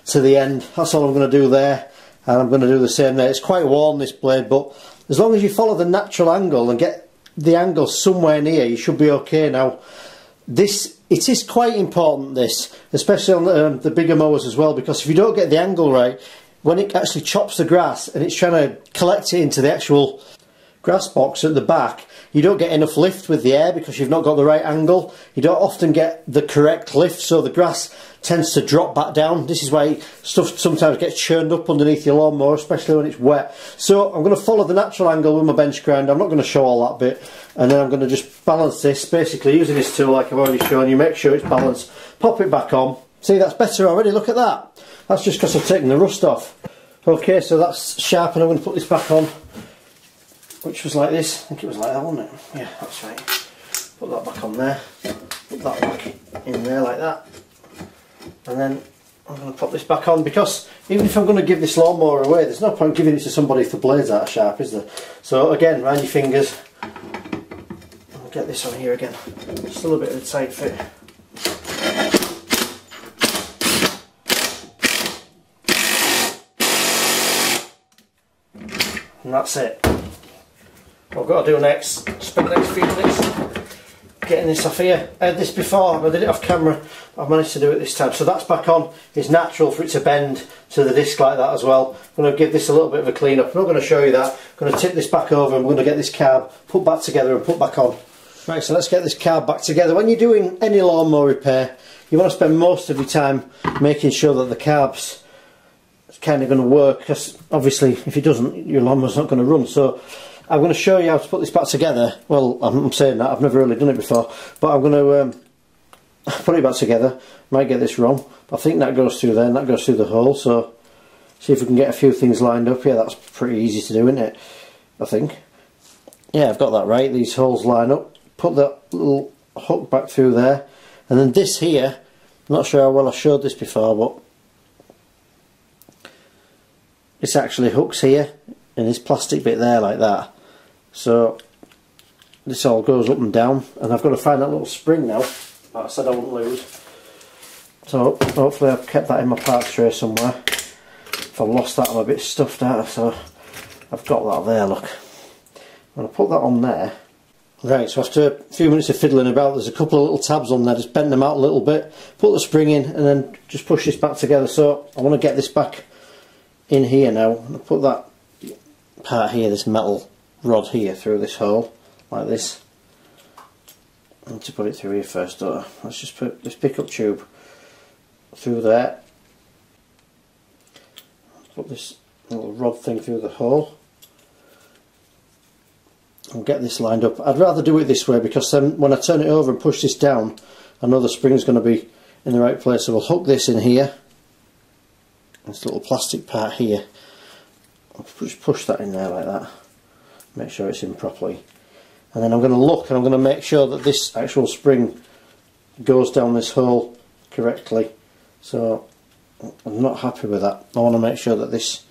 to the end. That's all I'm going to do there. And I'm going to do the same there. It's quite worn, this blade, but as long as you follow the natural angle and get the angle somewhere near, you should be okay. Now, this it is quite important this especially on the, um, the, bigger mowers as well because if you don't get the angle right when it actually chops the grass and it's trying to collect it into the actual grass box at the back you don't get enough lift with the air because you've not got the right angle. You don't often get the correct lift so the grass tends to drop back down. This is why stuff sometimes gets churned up underneath your lawnmower especially when it's wet. So I'm going to follow the natural angle with my bench grind I'm not going to show all that bit. And then I'm going to just balance this basically using this tool like I've already shown you. Make sure it's balanced. Pop it back on. See that's better already. Look at that. That's just because I've taken the rust off. Okay so that's sharp and I'm going to put this back on which was like this. I think it was like that wasn't it? Yeah that's right. Put that back on there. Put that back in there like that. And then I'm going to pop this back on because even if I'm going to give this lawnmower away there's no point giving it to somebody if the blades aren't sharp is there? So again round your fingers. Get this on here again. Still a little bit of a tight fit. And that's it. I've got to do next, spend the next few minutes getting this off here. I had this before, I did it off camera, I've managed to do it this time. So that's back on, it's natural for it to bend to the disc like that as well. I'm going to give this a little bit of a clean up, I'm not going to show you that. I'm going to tip this back over and we're going to get this carb put back together and put back on. Right, so let's get this carb back together. When you're doing any lawnmower repair, you want to spend most of your time making sure that the carb's kind of going to work because obviously if it doesn't, your lawnmower's not going to run. So I'm going to show you how to put this back together. Well, I'm saying that, I've never really done it before, but I'm going to um, put it back together. Might get this wrong, but I think that goes through there and that goes through the hole. So see if we can get a few things lined up. Yeah, that's pretty easy to do, isn't it? I think. Yeah, I've got that right. These holes line up put that little hook back through there and then this here I'm not sure how well I showed this before but it's actually hooks here in this plastic bit there like that so this all goes up and down and I've got to find that little spring now that I said I wouldn't lose. So hopefully I've kept that in my parts tray somewhere. If I lost that I'm a bit stuffed out so I've got that there look. I'm going to put that on there. Right, so after a few minutes of fiddling about, there's a couple of little tabs on there, just bend them out a little bit, put the spring in and then just push this back together. So I want to get this back in here now. i put that part here, this metal rod here through this hole, like this. Need to put it through here first, though. Let's just put this pickup tube through there. Put this little rod thing through the hole and get this lined up. I'd rather do it this way because then when I turn it over and push this down the spring is going to be in the right place so we'll hook this in here this little plastic part here I'll just push that in there like that make sure it's in properly and then I'm going to look and I'm going to make sure that this actual spring goes down this hole correctly so I'm not happy with that I want to make sure that this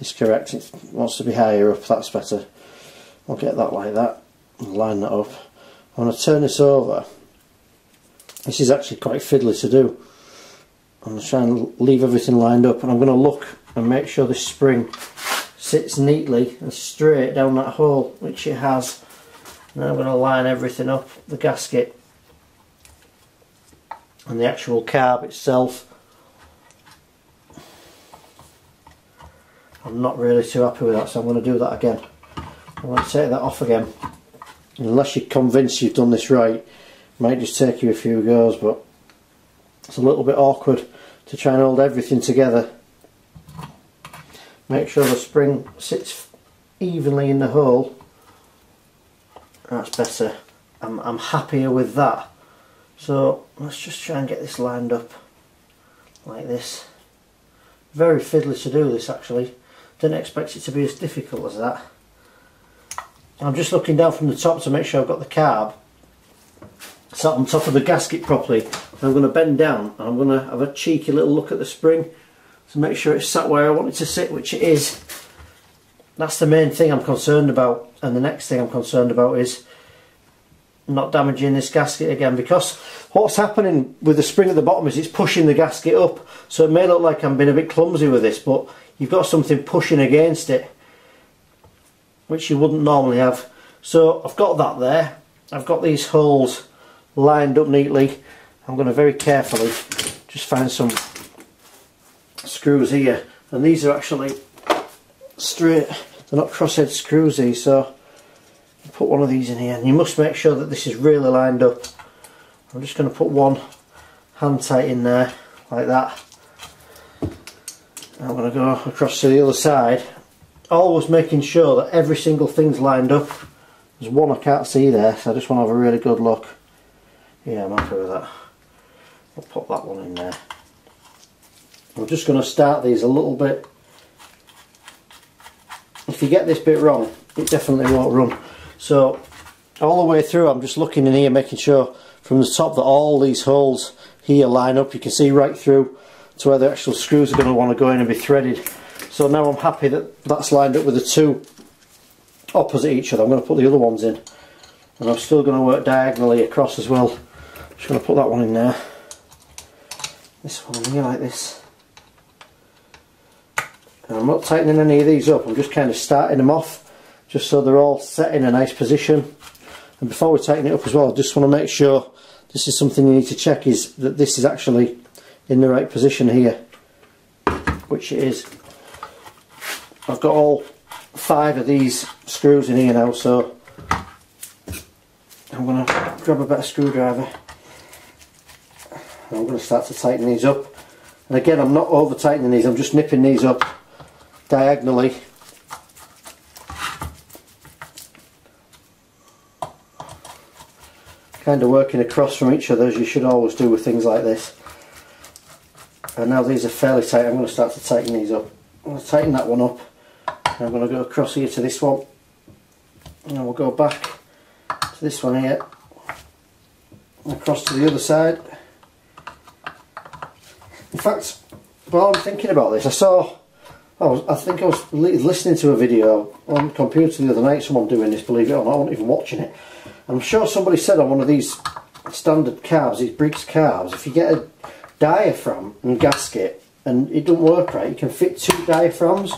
is correct it wants to be higher up that's better I'll get that like that line that up. I'm going to turn this over. This is actually quite fiddly to do. I'm going to try and leave everything lined up and I'm going to look and make sure this spring sits neatly and straight down that hole which it has. And I'm going to line everything up, the gasket and the actual carb itself. I'm not really too happy with that so I'm going to do that again. I'm going to take that off again. Unless you're convinced you've done this right, it might just take you a few goes, but it's a little bit awkward to try and hold everything together. Make sure the spring sits evenly in the hole. That's better. I'm, I'm happier with that. So let's just try and get this lined up like this. Very fiddly to do this actually. Didn't expect it to be as difficult as that. I'm just looking down from the top to make sure I've got the carb sat on top of the gasket properly. I'm going to bend down and I'm going to have a cheeky little look at the spring. To make sure it's sat where I want it to sit, which it is. That's the main thing I'm concerned about. And the next thing I'm concerned about is not damaging this gasket again because what's happening with the spring at the bottom is it's pushing the gasket up so it may look like I'm being a bit clumsy with this but you've got something pushing against it which you wouldn't normally have so I've got that there I've got these holes lined up neatly I'm going to very carefully just find some screws here and these are actually straight they're not crosshead screws these so put one of these in here and you must make sure that this is really lined up. I'm just going to put one hand tight in there like that. I'm going to go across to the other side. Always making sure that every single thing's lined up. There's one I can't see there so I just want to have a really good look. Yeah I'm happy with that. I'll put that one in there I'm just going to start these a little bit if you get this bit wrong it definitely won't run so all the way through I'm just looking in here making sure from the top that all these holes here line up. You can see right through to where the actual screws are going to want to go in and be threaded. So now I'm happy that that's lined up with the two opposite each other. I'm going to put the other ones in. And I'm still going to work diagonally across as well. I'm just going to put that one in there. This one here like this. And I'm not tightening any of these up, I'm just kind of starting them off just so they're all set in a nice position. And before we tighten it up as well I just want to make sure this is something you need to check is that this is actually in the right position here which it is. I've got all five of these screws in here now so I'm going to grab a better screwdriver. I'm going to start to tighten these up. And again I'm not over tightening these I'm just nipping these up diagonally. Kind of working across from each other as you should always do with things like this. And now these are fairly tight I'm going to start to tighten these up. I'm going to tighten that one up I'm going to go across here to this one. And we'll go back to this one here across to the other side. In fact while I'm thinking about this I saw I, was, I think I was listening to a video on computer the other night someone doing this believe it or not I wasn't even watching it I'm sure somebody said on one of these standard carbs, these Briggs carbs, if you get a diaphragm and gasket and it doesn't work right, you can fit two diaphragms.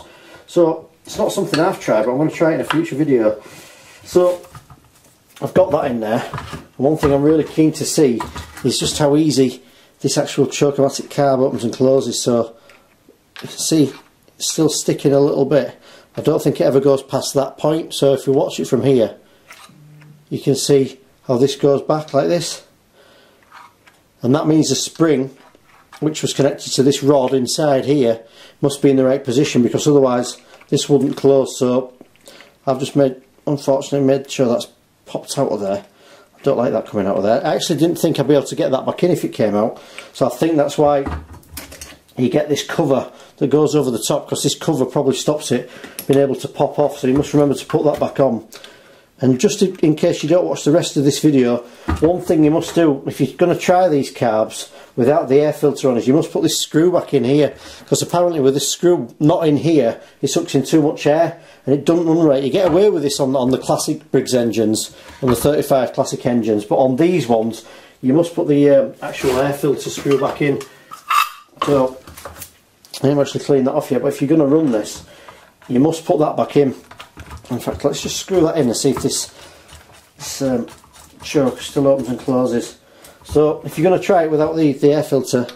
So it's not something I've tried, but I'm going to try it in a future video. So I've got that in there. One thing I'm really keen to see is just how easy this actual Choke-o-matic carb opens and closes. So see still sticking a little bit. I don't think it ever goes past that point. So if you watch it from here, you can see how this goes back like this and that means the spring which was connected to this rod inside here must be in the right position because otherwise this wouldn't close so I've just made unfortunately made sure that's popped out of there I don't like that coming out of there I actually didn't think I'd be able to get that back in if it came out so I think that's why you get this cover that goes over the top because this cover probably stops it being able to pop off so you must remember to put that back on and just in case you don't watch the rest of this video, one thing you must do if you're going to try these carbs without the air filter on is you must put this screw back in here because apparently with this screw not in here it sucks in too much air and it doesn't run right. You get away with this on, on the classic Briggs engines, on the 35 classic engines, but on these ones you must put the um, actual air filter screw back in. So I haven't actually cleaned that off yet, but if you're going to run this, you must put that back in. In fact let's just screw that in and see if this, this um, choke still opens and closes. So if you're going to try it without the, the air filter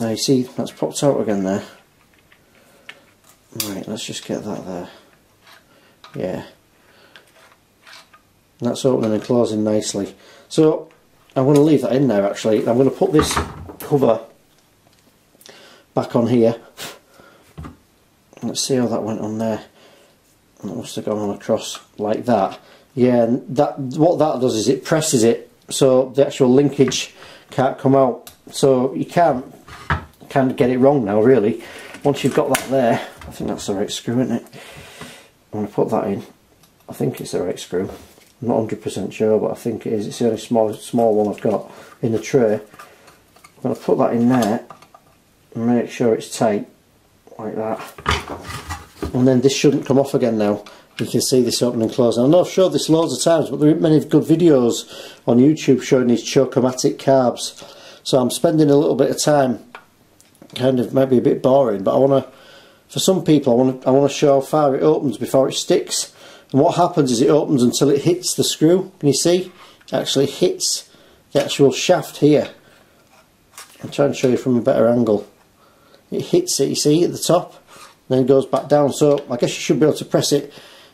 now you see that's popped out again there. Right let's just get that there. Yeah. And that's opening and closing nicely. So I'm going to leave that in there actually. I'm going to put this cover back on here. Let's see how that went on there. That must have gone on across like that. Yeah and that what that does is it presses it so the actual linkage can't come out. So you can't can't get it wrong now really. Once you've got that there I think that's the right screw isn't it? I'm to put that in. I think it's the right screw. I'm not 100% sure but I think it is. It's the only small small one I've got in the tray. I'm going to put that in there make sure it's tight like that. And then this shouldn't come off again now. You can see this open and close. I know I've showed this loads of times but there aren't many good videos on YouTube showing these Choke-o-matic carbs. So I'm spending a little bit of time kind of maybe a bit boring but I want to for some people I want to I want to show how far it opens before it sticks. And what happens is it opens until it hits the screw. Can you see? It actually hits the actual shaft here. I'll try and show you from a better angle it hits it you see at the top then goes back down. So I guess you should be able to press it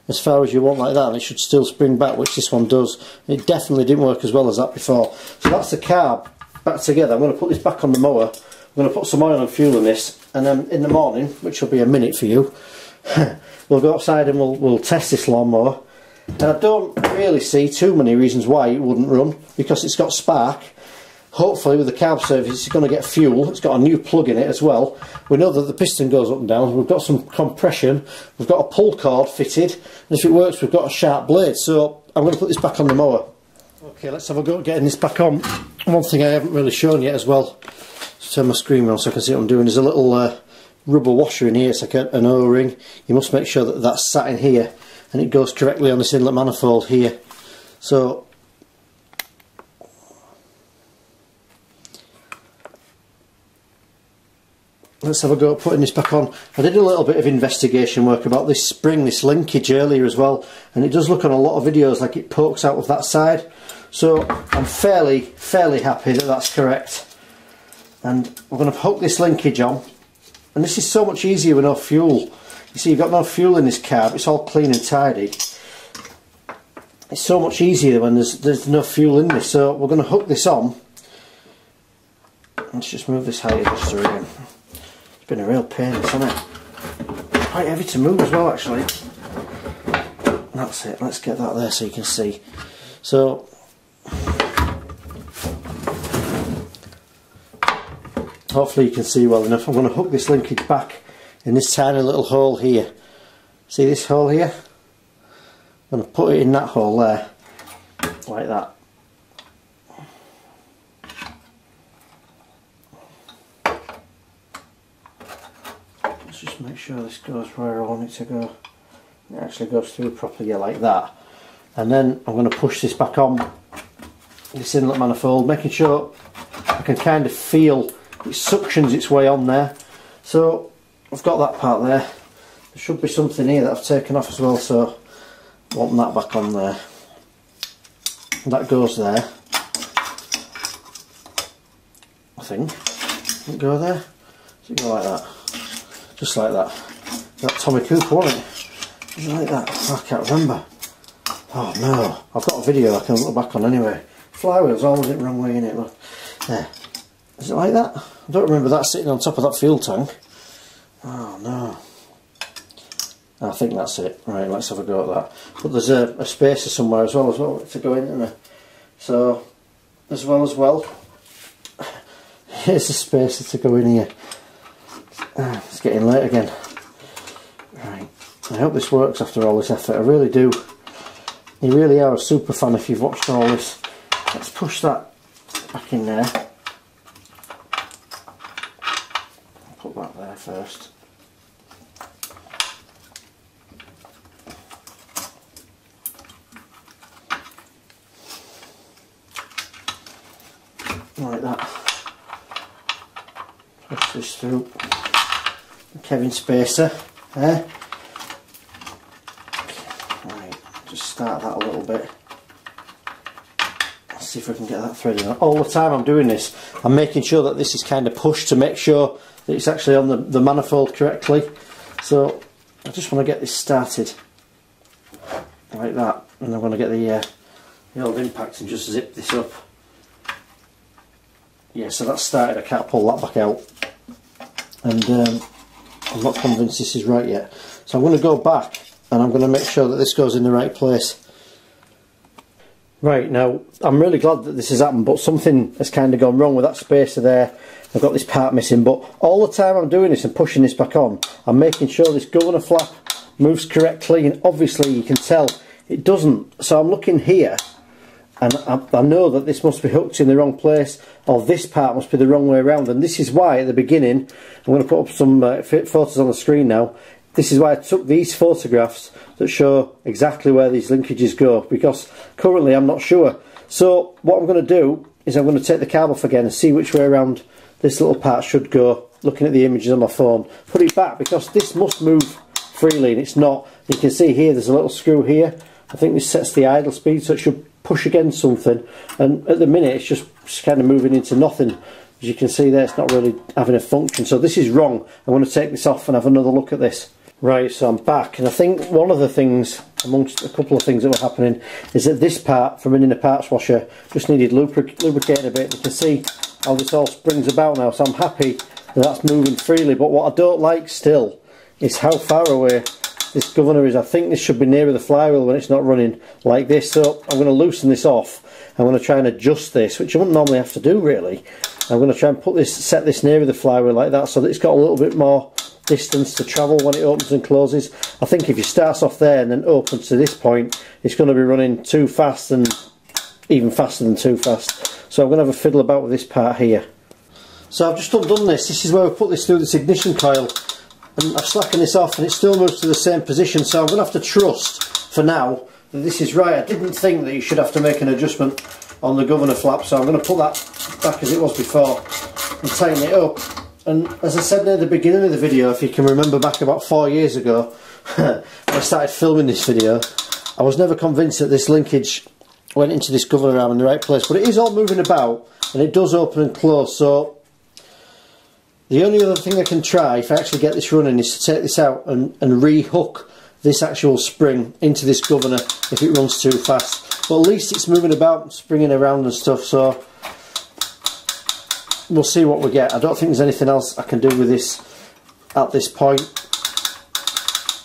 as far as you want like that and it should still spring back which this one does. It definitely didn't work as well as that before. So that's the carb back together. I'm going to put this back on the mower. I'm going to put some oil and fuel in this and then in the morning which will be a minute for you we'll go outside and we'll, we'll test this lawnmower. And I don't really see too many reasons why it wouldn't run because it's got spark hopefully with the carb service it's going to get fuel. It's got a new plug in it as well. We know that the piston goes up and down. We've got some compression. We've got a pull cord fitted. And if it works we've got a sharp blade. So I'm going to put this back on the mower. Okay let's have a go at getting this back on. One thing I haven't really shown yet as well. Turn my screen on so I can see what I'm doing. There's a little uh, rubber washer in here it's like an o-ring. You must make sure that that's sat in here and it goes correctly on this inlet manifold here. So let's have a go at putting this back on. I did a little bit of investigation work about this spring, this linkage earlier as well and it does look on a lot of videos like it pokes out of that side. So I'm fairly fairly happy that that's correct. And we're going to hook this linkage on. And this is so much easier with no fuel. You see you've got no fuel in this carb it's all clean and tidy. It's so much easier when there's there's no fuel in this. So we're going to hook this on. Let's just move this height adjuster again been a real pain, hasn't it? Quite heavy to move as well, actually. That's it. Let's get that there so you can see. So, hopefully you can see well enough. I'm going to hook this linkage back in this tiny little hole here. See this hole here? I'm going to put it in that hole there, like that. Make sure this goes where I want it to go. It actually goes through properly like that. And then I'm going to push this back on this inlet manifold, making sure I can kind of feel it suctions its way on there. So I've got that part there. There should be something here that I've taken off as well, so I want that back on there. that goes there. I think. Does go there? Does it go like that? Just like that. That Tommy Cooper, wasn't it? Like that. I can't remember. Oh no, I've got a video I can look back on anyway. Flywheel's always oh, in the wrong way in it. Look, there. Is it like that? I don't remember that sitting on top of that fuel tank. Oh no. I think that's it. Right, let's have a go at that. But there's a, a spacer somewhere as well as well to go in, isn't there? So, as well as well, here's a spacer to go in here. Ah, it's getting late again. Right, I hope this works after all this effort. I really do. You really are a super fan if you've watched all this. Let's push that back in there. Put that there first. Like that. Push this through. Kevin Spacer there. Right, just start that a little bit. Let's see if I can get that thread in. All the time I'm doing this, I'm making sure that this is kind of pushed to make sure that it's actually on the, the manifold correctly. So I just want to get this started like that, and I'm going to get the, uh, the old impact and just zip this up. Yeah, so that's started. I can't pull that back out. And um, I'm not convinced this is right yet. So I'm going to go back and I'm going to make sure that this goes in the right place. Right, now I'm really glad that this has happened but something has kind of gone wrong with that spacer there. I've got this part missing but all the time I'm doing this and pushing this back on I'm making sure this governor flap moves correctly and obviously you can tell it doesn't. So I'm looking here and I, I, know that this must be hooked in the wrong place or this part must be the wrong way around. And this is why at the beginning I'm going to put up some uh, photos on the screen now. This is why I took these photographs that show exactly where these linkages go because currently I'm not sure. So what I'm going to do is I'm going to take the carb off again and see which way around this little part should go looking at the images on my phone. Put it back because this must move freely and it's not. You can see here there's a little screw here. I think this sets the idle speed so it should push against something and at the minute it's just, just kind of moving into nothing. As you can see there it's not really having a function. So this is wrong. I'm going to take this off and have another look at this. Right so I'm back and I think one of the things amongst a couple of things that were happening is that this part from in a parts washer just needed lubric lubricating a bit. You can see how this all springs about now so I'm happy that that's moving freely. But what I don't like still is how far away this governor is. I think this should be nearer the flywheel when it's not running like this. So I'm going to loosen this off. I'm going to try and adjust this, which I wouldn't normally have to do really. I'm going to try and put this, set this nearer the flywheel like that so that it's got a little bit more distance to travel when it opens and closes. I think if you start off there and then opens to this point, it's going to be running too fast and even faster than too fast. So I'm going to have a fiddle about with this part here. So I've just undone this. This is where we put this through this ignition coil and I've slackened this off and it still moves to the same position so I'm going to have to trust for now that this is right. I didn't think that you should have to make an adjustment on the governor flap so I'm going to put that back as it was before and tighten it up and as I said near the beginning of the video if you can remember back about four years ago when I started filming this video I was never convinced that this linkage went into this governor arm in the right place but it is all moving about and it does open and close so the only other thing I can try, if I actually get this running, is to take this out and, and re-hook this actual spring into this governor if it runs too fast. But at least it's moving about, springing around and stuff, so we'll see what we get. I don't think there's anything else I can do with this at this point.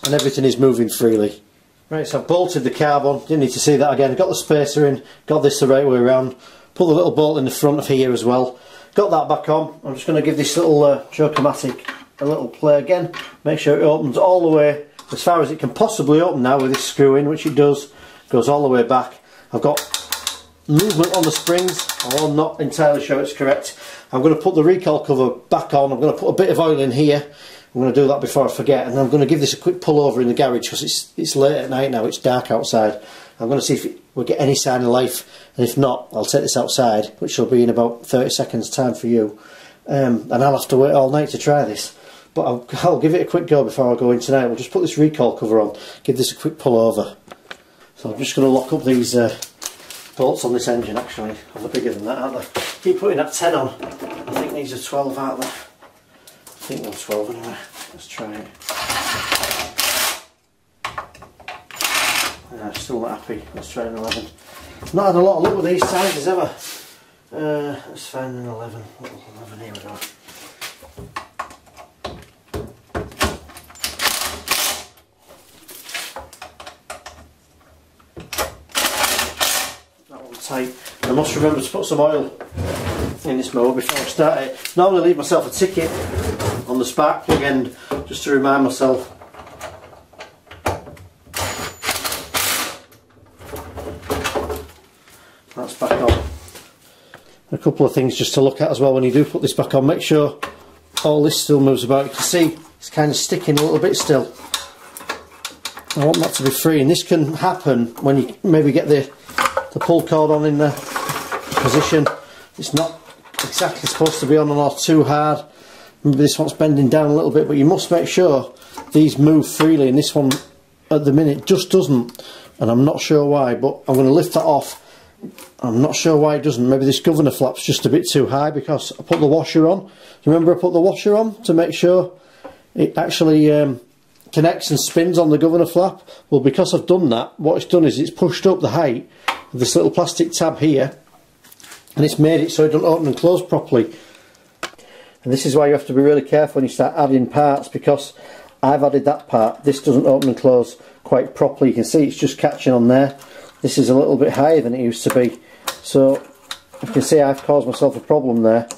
And everything is moving freely. Right, so I've bolted the carb on, didn't need to see that again. Got the spacer in, got this the right way around. Put the little bolt in the front of here as well. Got that back on. I'm just going to give this little uh, Choke-O-Matic a little play again. Make sure it opens all the way as far as it can possibly open now with this screw in, which it does. Goes all the way back. I've got movement on the springs, although I'm not entirely sure it's correct. I'm going to put the recoil cover back on. I'm going to put a bit of oil in here. I'm going to do that before I forget. And I'm going to give this a quick pull over in the garage because it's, it's late at night now. It's dark outside. I'm going to see if it, we get any sign of life and if not I'll take this outside which will be in about 30 seconds time for you. Um, and I'll have to wait all night to try this. But I'll, I'll, give it a quick go before I go in tonight. We'll just put this recoil cover on. Give this a quick pull over so I'm just going to lock up these uh, bolts on this engine actually. Lot bigger than that aren't they? Keep putting that 10 on. I think these are 12 aren't they? I think they're 12 anyway. Let's try it Yeah, still not happy. Let's try an 11. Not had a lot of luck with these sizes ever. Uh, let's find an 11. Little 11, here we go. That one's tight. I must remember to put some oil in this mower before I start it. Normally leave myself a ticket on the spark plug end just to remind myself a couple of things just to look at as well when you do put this back on. Make sure all this still moves about. You can see it's kind of sticking a little bit still. I want that to be free and this can happen when you maybe get the the pull cord on in the position. It's not exactly supposed to be on and off too hard. Maybe this one's bending down a little bit but you must make sure these move freely and this one at the minute just doesn't. And I'm not sure why but I'm going to lift that off I'm not sure why it doesn't. Maybe this governor flap's just a bit too high because I put the washer on. Remember I put the washer on to make sure it actually um, connects and spins on the governor flap? Well, because I've done that, what it's done is it's pushed up the height of this little plastic tab here and it's made it so it doesn't open and close properly. And this is why you have to be really careful when you start adding parts because I've added that part. This doesn't open and close quite properly. You can see it's just catching on there. This is a little bit higher than it used to be. So you can see I've caused myself a problem there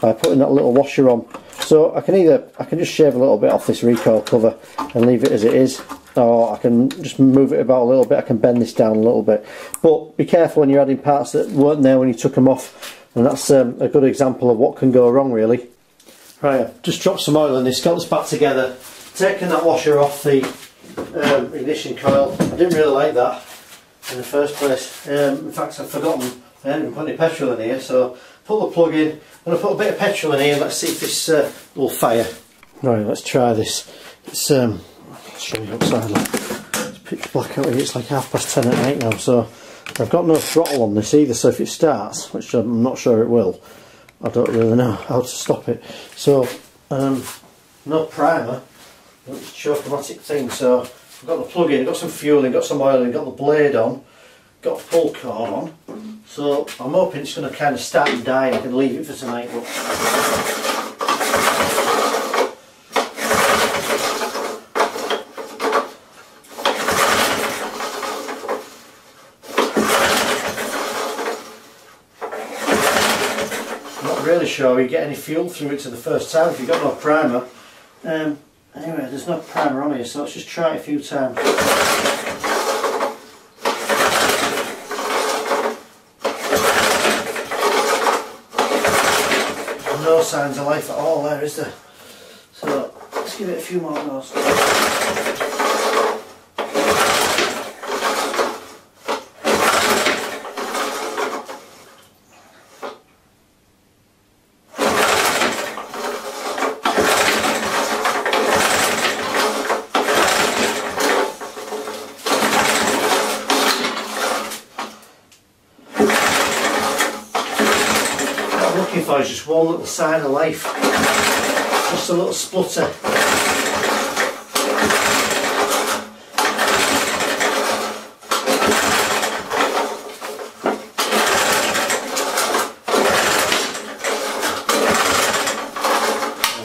by putting that little washer on. So I can either, I can just shave a little bit off this recoil cover and leave it as it is, or I can just move it about a little bit, I can bend this down a little bit. But be careful when you're adding parts that weren't there when you took them off, and that's um, a good example of what can go wrong really. Right, I've just dropped some oil in this, got this back together, taken that washer off the um, ignition coil. I didn't really like that in the first place. Um, in fact, I've forgotten I haven't even put any petrol in here, so put the plug in. I'm going to put a bit of petrol in here let's see if this uh, will fire. Right, let's try this. It's, um, I'll show you outside. It's pitch black out here, it's like half past ten at night now, so I've got no throttle on this either, so if it starts, which I'm not sure it will, I don't really know how to stop it. So, um, no primer, it's choke-o-matic thing, so got the plug in, got some fuel in, got some oil in, got the blade on, got a pull cord on, so I'm hoping it's going to kind of start and die, I can leave it for tonight. But not really sure you get any fuel through it to the first time if you've got no primer. Um, anyway, there's no primer on here, so let's just try it a few times. No signs of life at all there, is there? So, let's give it a few more goes. Is just one little sign of life. Just a little splutter.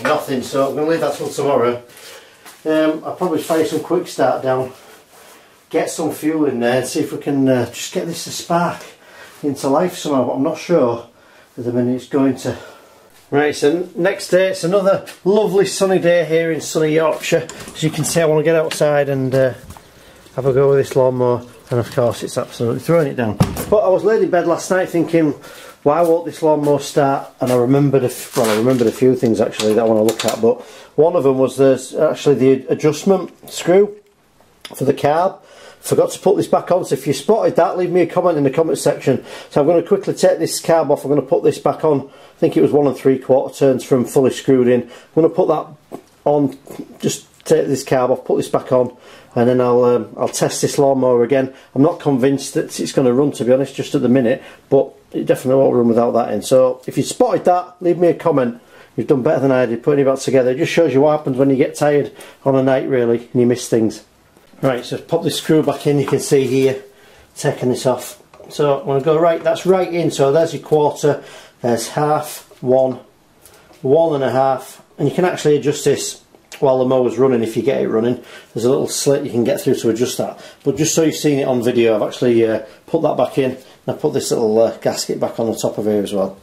Nothing, so I'm going to leave that till tomorrow. Um, I'll probably fire some quick start down, get some fuel in there and see if we can uh, just get this to spark into life somehow, but I'm not sure at the minute it's going to. Right, so next day it's another lovely sunny day here in sunny Yorkshire. As you can see I want to get outside and uh, have a go with this lawnmower and of course it's absolutely throwing it down. But I was laid in bed last night thinking why won't this lawnmower start and I remembered a, well I remembered a few things actually that I want to look at but one of them was there's actually the adjustment screw for the carb Forgot to put this back on, so if you spotted that, leave me a comment in the comment section. So I'm going to quickly take this carb off, I'm going to put this back on. I think it was one and three quarter turns from fully screwed in. I'm going to put that on, just take this carb off, put this back on, and then I'll um, I'll test this lawnmower again. I'm not convinced that it's going to run, to be honest, just at the minute, but it definitely won't run without that in. So if you spotted that, leave me a comment. You've done better than I did putting it back together. It just shows you what happens when you get tired on a night, really, and you miss things. Right, so pop the screw back in, you can see here, taking this off. So I'm going to go right, that's right in, so there's your quarter, there's half, one, one and a half, and you can actually adjust this while the mower's running if you get it running. There's a little slit you can get through to adjust that. But just so you've seen it on video, I've actually uh, put that back in, and I've put this little uh, gasket back on the top of here as well.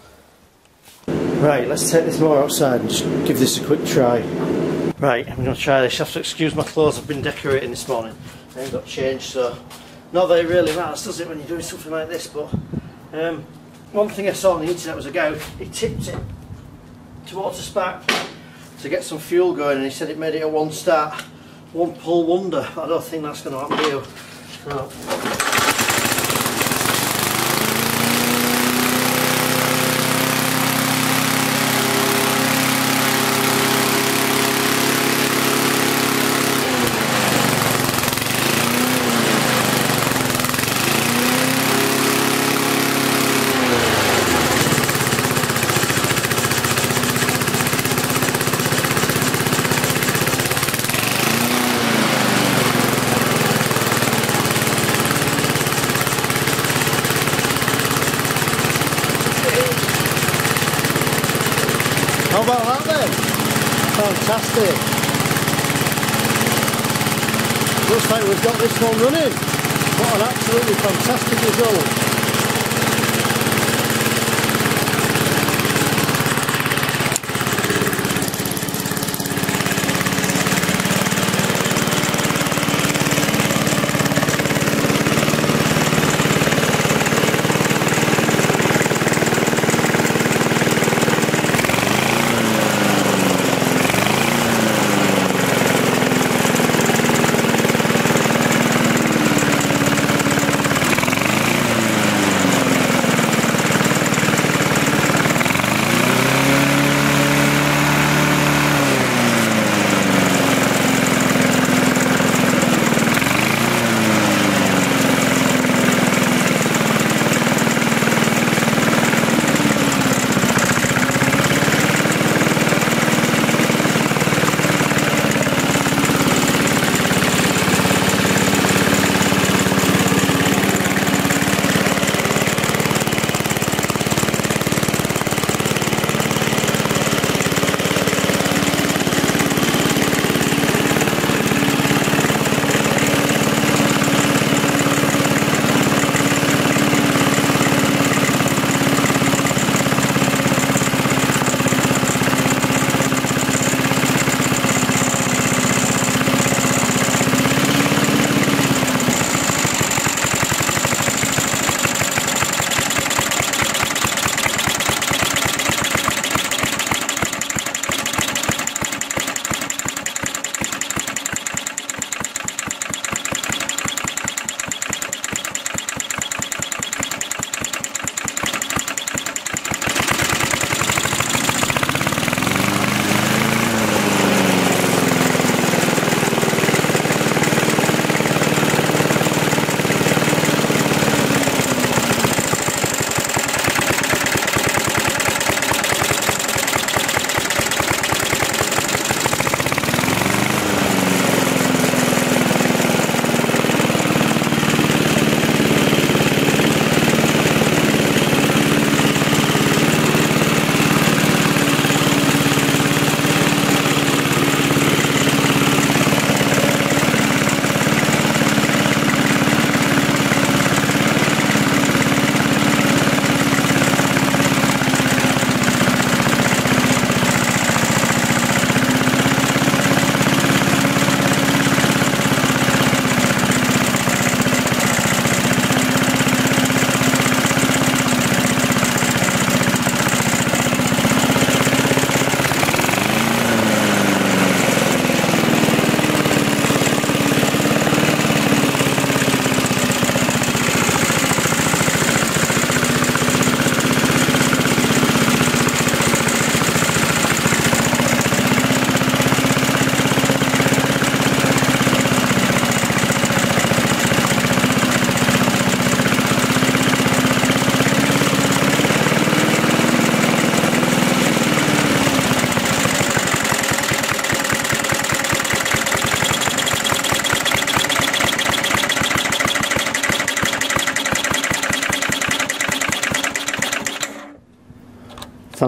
Right, let's take this mower outside and just give this a quick try. Right, I'm going to try this. You have to excuse my clothes, I've been decorating this morning. I ain't got changed, so not that it really matters, does it, when you're doing something like this, but um, one thing I saw on the internet was a guy, he tipped it towards the spark to get some fuel going, and he said it made it a one start, one pull wonder. I don't think that's going to happen to you.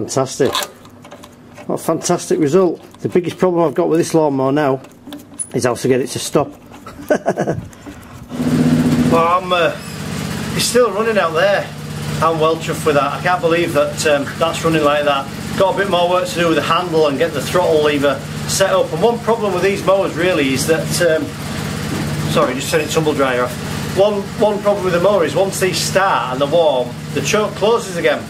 Fantastic. What a fantastic result. The biggest problem I've got with this lawnmower now is how to get it to stop. well, I'm, uh, it's still running out there. I'm well chuffed with that. I can't believe that um, that's running like that. Got a bit more work to do with the handle and get the throttle lever set up. And one problem with these mowers really is that, um, sorry, just turning tumble dryer off. One, one problem with the mower is once they start and they're warm, the choke closes again.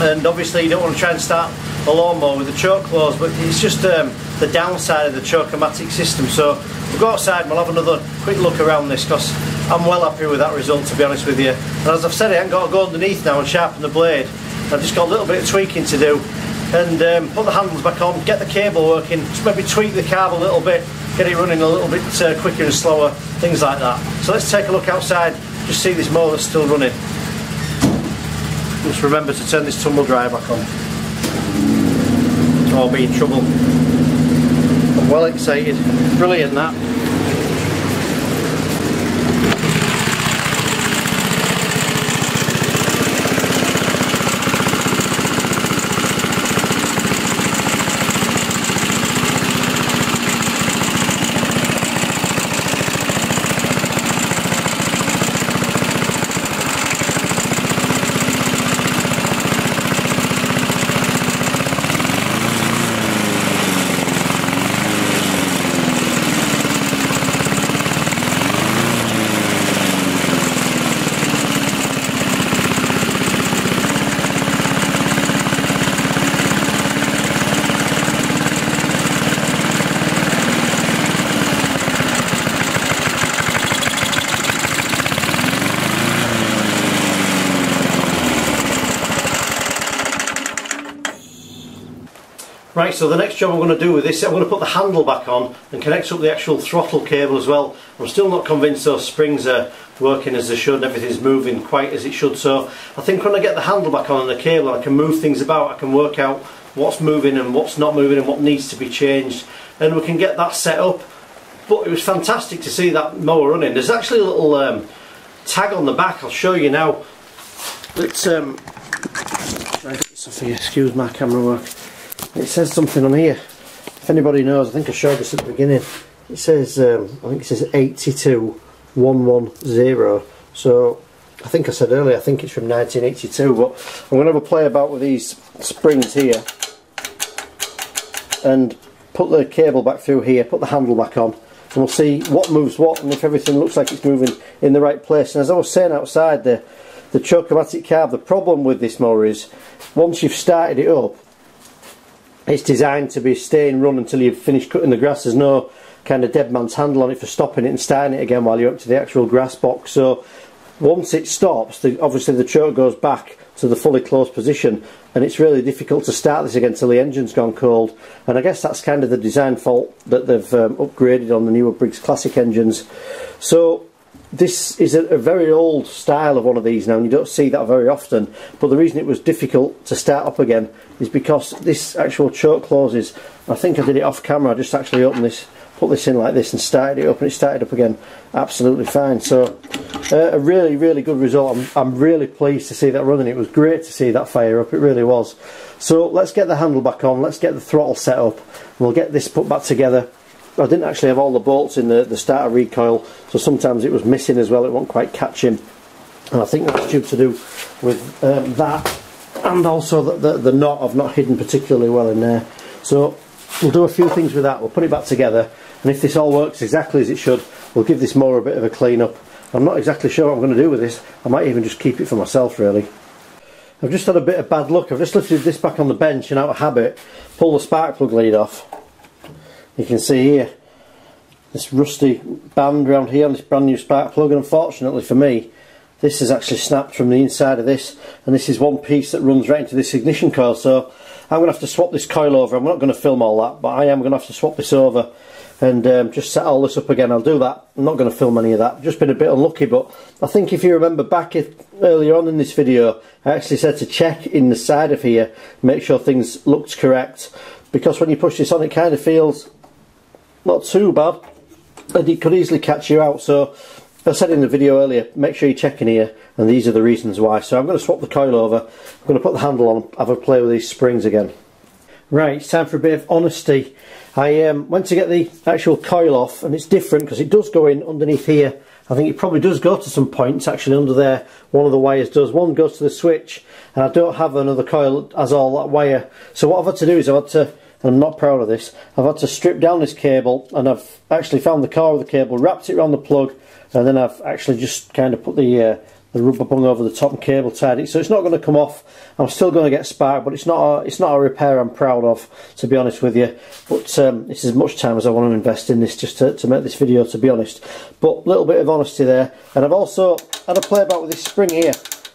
And obviously you don't want to try and start a lawnmower with the choke closed, but it's just um, the downside of the choke-o-matic system. So we'll go outside we'll have another quick look around this because I'm well happy with that result to be honest with you. And as I've said, I haven't got to go underneath now and sharpen the blade. I've just got a little bit of tweaking to do and um, put the handles back on, get the cable working, just maybe tweak the carb a little bit, get it running a little bit uh, quicker and slower, things like that. So let's take a look outside, just see this motor still running. Remember to turn this tumble dryer back on. I'll be in trouble. I'm well excited. Brilliant that. Right, so the next job I'm going to do with this, I'm going to put the handle back on and connect up the actual throttle cable as well. I'm still not convinced those springs are working as they should and everything's moving quite as it should. So I think when I get the handle back on and the cable, I can move things about, I can work out what's moving and what's not moving and what needs to be changed. And we can get that set up. But it was fantastic to see that mower running. There's actually a little um, tag on the back, I'll show you now. It's, um, excuse my camera work it says something on here. If anybody knows I think I showed this at the beginning. It says um, I think it says 82110 so I think I said earlier I think it's from 1982 but I'm going to have a play about with these springs here and put the cable back through here put the handle back on and we'll see what moves what and if everything looks like it's moving in the right place. And as I was saying outside the the Choke-O-Matic carb the problem with this mower is once you've started it up it's designed to be stay and run until you've finished cutting the grass. There's no kind of dead man's handle on it for stopping it and starting it again while you're up to the actual grass box. So once it stops, the, obviously the choke goes back to the fully closed position and it's really difficult to start this again until the engine's gone cold and I guess that's kind of the design fault that they've um, upgraded on the newer Briggs Classic engines. So this is a, a, very old style of one of these now and you don't see that very often but the reason it was difficult to start up again is because this actual choke closes I think I did it off camera I just actually opened this put this in like this and started it up and it started up again absolutely fine. So uh, a really really good result. I'm, I'm really pleased to see that running. It was great to see that fire up. It really was. So let's get the handle back on. Let's get the throttle set up. We'll get this put back together I didn't actually have all the bolts in the, the starter recoil so sometimes it was missing as well it won't quite catch him. And I think that's due to do with um, that and also the, the, the knot I've not hidden particularly well in there. So we'll do a few things with that we'll put it back together and if this all works exactly as it should we'll give this mower a bit of a clean up I'm not exactly sure what I'm going to do with this I might even just keep it for myself really. I've just had a bit of bad luck I've just lifted this back on the bench and out of habit pull the spark plug lead off you can see here this rusty band around here on this brand new spark plug and unfortunately for me this is actually snapped from the inside of this and this is one piece that runs right into this ignition coil so I'm going to have to swap this coil over. I'm not going to film all that but I am going to have to swap this over and um, just set all this up again. I'll do that. I'm not going to film any of that. Just been a bit unlucky but I think if you remember back if, earlier on in this video I actually said to check in the side of here make sure things looked correct because when you push this on it kind of feels not too bad and it could easily catch you out so I said in the video earlier, make sure you check in here, and these are the reasons why. So I'm going to swap the coil over, I'm going to put the handle on, have a play with these springs again. Right, it's time for a bit of honesty. I um, went to get the actual coil off, and it's different because it does go in underneath here. I think it probably does go to some points actually under there. One of the wires does. One goes to the switch, and I don't have another coil as all that wire. So what I've had to do is I've had to I'm not proud of this, I've had to strip down this cable and I've actually found the car with the cable, wrapped it around the plug and then I've actually just kind of put the uh, the rubber bung over the top and cable tied it so it's not going to come off. I'm still going to get spark but it's not a, it's not a repair I'm proud of to be honest with you. But um, it's as much time as I want to invest in this just to, to make this video to be honest. But a little bit of honesty there and I've also had a play about with this spring here.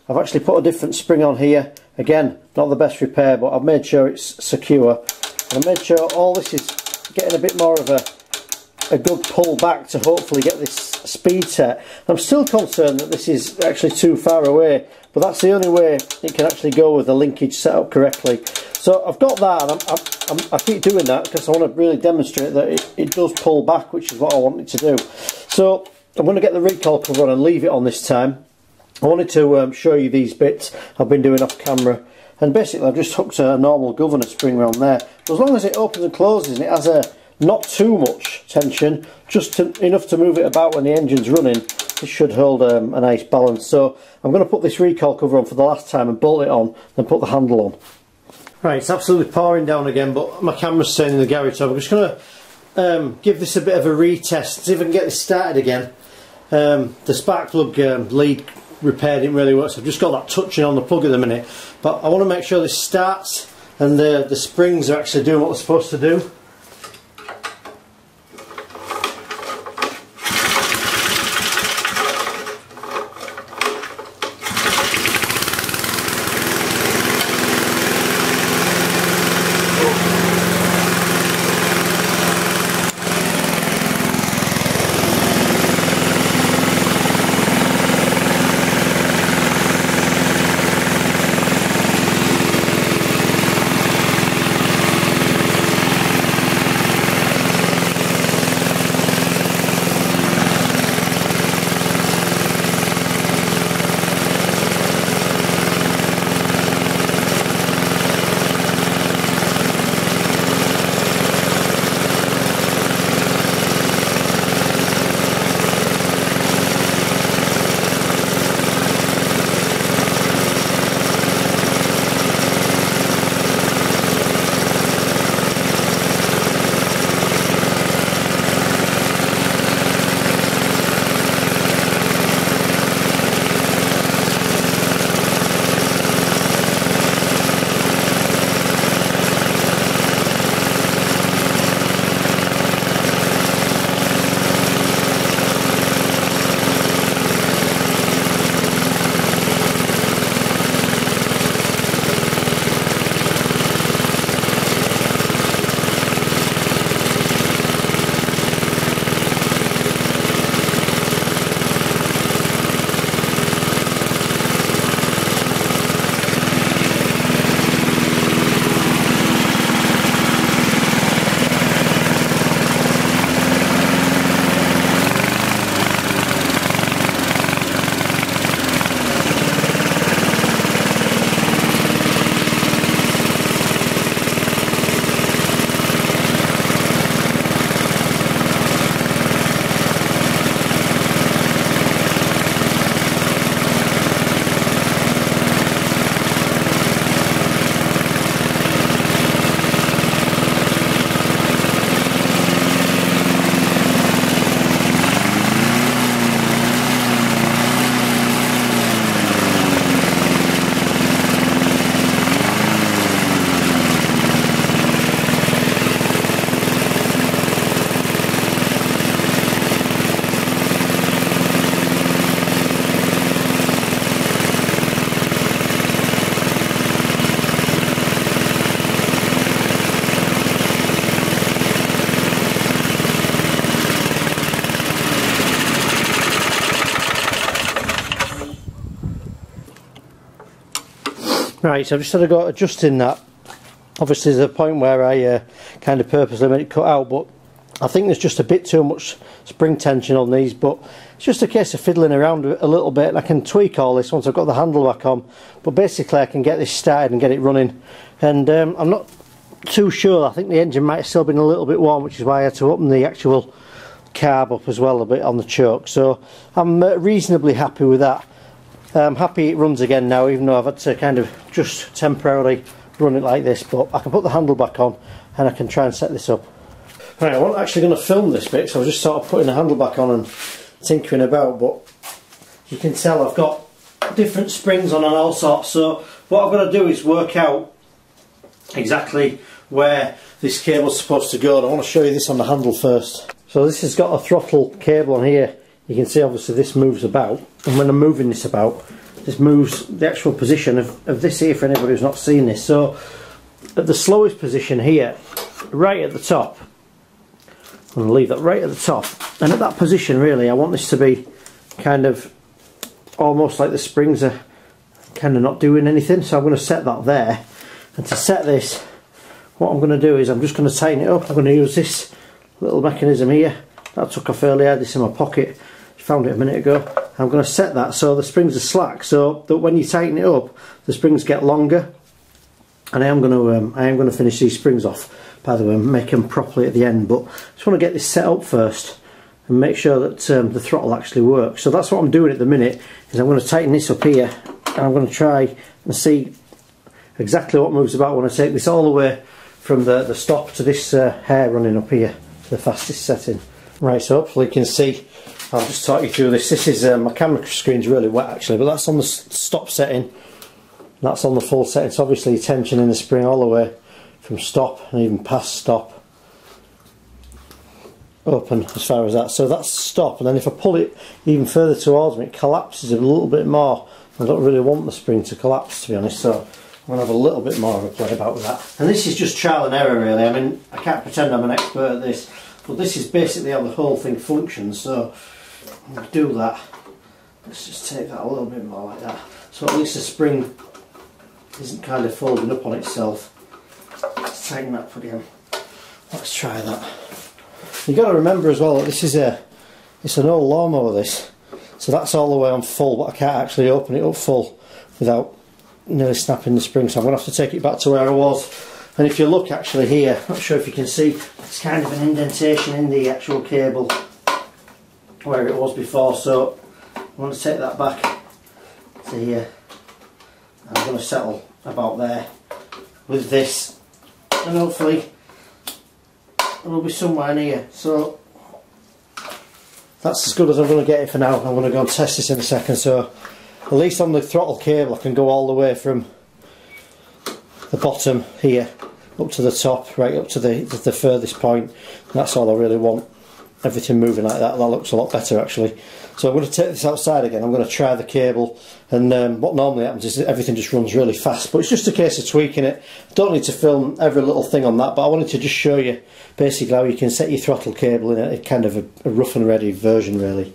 I've actually put a different spring on here. Again not the best repair but I've made sure it's secure I made sure all this is getting a bit more of a a good pull back to hopefully get this speed set. I'm still concerned that this is actually too far away, but that's the only way it can actually go with the linkage set up correctly. So I've got that, and I'm, I'm, i keep doing that because I want to really demonstrate that it, it does pull back, which is what I wanted to do. So I'm going to get the recoil cover on and leave it on this time. I wanted to um, show you these bits I've been doing off camera and basically I've just hooked a normal governor spring around there. As long as it opens and closes and it has a not too much tension, just to, enough to move it about when the engine's running. It should hold um, a nice balance. So I'm going to put this recoil cover on for the last time and bolt it on, then put the handle on. Right, it's absolutely pouring down again, but my camera's staying in the garage, so I'm just going to um, give this a bit of a retest, see if I can get this started again. Um, the spark plug um, lead repair didn't really works. I've just got that touching on the plug at the minute. But I want to make sure this starts and the, the springs are actually doing what they're supposed to do. Right, so I've just had to go adjusting that. Obviously there's a point where I uh, kind of purposely made it cut out, but I think there's just a bit too much spring tension on these, but it's just a case of fiddling around a little bit and I can tweak all this once I've got the handle back on but basically I can get this started and get it running. And um, I'm not too sure. I think the engine might have still been a little bit warm which is why I had to open the actual carb up as well a bit on the choke so I'm uh, reasonably happy with that I'm happy it runs again now even though I've had to kind of just temporarily run it like this but I can put the handle back on and I can try and set this up. Right, I wasn't actually going to film this bit so I was just sort of putting the handle back on and tinkering about but you can tell I've got different springs on and all sorts so what I've got to do is work out exactly where this cable's supposed to go and I want to show you this on the handle first. So this has got a throttle cable on here you can see obviously this moves about and when I'm moving this about this moves the actual position of, of this here for anybody who's not seen this. So at the slowest position here right at the top I'm going to leave that right at the top. And at that position really I want this to be kind of almost like the springs are kind of not doing anything. So I'm going to set that there. And to set this what I'm going to do is I'm just going to tighten it up. I'm going to use this little mechanism here. That I took off earlier this in my pocket found it a minute ago. I'm going to set that so the springs are slack so that when you tighten it up the springs get longer. And I am going to um, I am going to finish these springs off by the way make them properly at the end but I just want to get this set up first and make sure that um, the throttle actually works. So that's what I'm doing at the minute is I'm going to tighten this up here and I'm going to try and see exactly what moves about when I take this all the way from the, the stop to this uh, hare running up here to the fastest setting. Right so hopefully you can see I'll just talk you through this. This is uh, my camera screen's really wet actually but that's on the stop setting. That's on the full setting. So obviously tension in the spring all the way from stop and even past stop open as far as that. So that's stop and then if I pull it even further towards me it collapses a little bit more. I don't really want the spring to collapse to be honest so I'm going to have a little bit more of a play about with that. And this is just trial and error really. I mean I can't pretend I'm an expert at this but this is basically how the whole thing functions so Do that. Let's just take that a little bit more like that. So at least the spring isn't kind of folding up on itself. Let's tighten that again. Let's try that. You've got to remember as well that this is a it's an old lawnmower this. So that's all the way on full but I can't actually open it up full without nearly snapping the spring. So I'm going to have to take it back to where I was. And if you look actually here not sure if you can see it's kind of an indentation in the actual cable where it was before so I want to take that back to here. I'm going to settle about there with this. And hopefully it'll be somewhere near so. That's as good as I'm going to get it for now. I'm going to go and test this in a second so at least on the throttle cable I can go all the way from the bottom here up to the top right up to the, the furthest point. That's all I really want everything moving like that that looks a lot better actually so I'm going to take this outside again, I'm going to try the cable and um, what normally happens is everything just runs really fast but it's just a case of tweaking it. Don't need to film every little thing on that but I wanted to just show you basically how you can set your throttle cable in a kind of a, a rough and ready version really.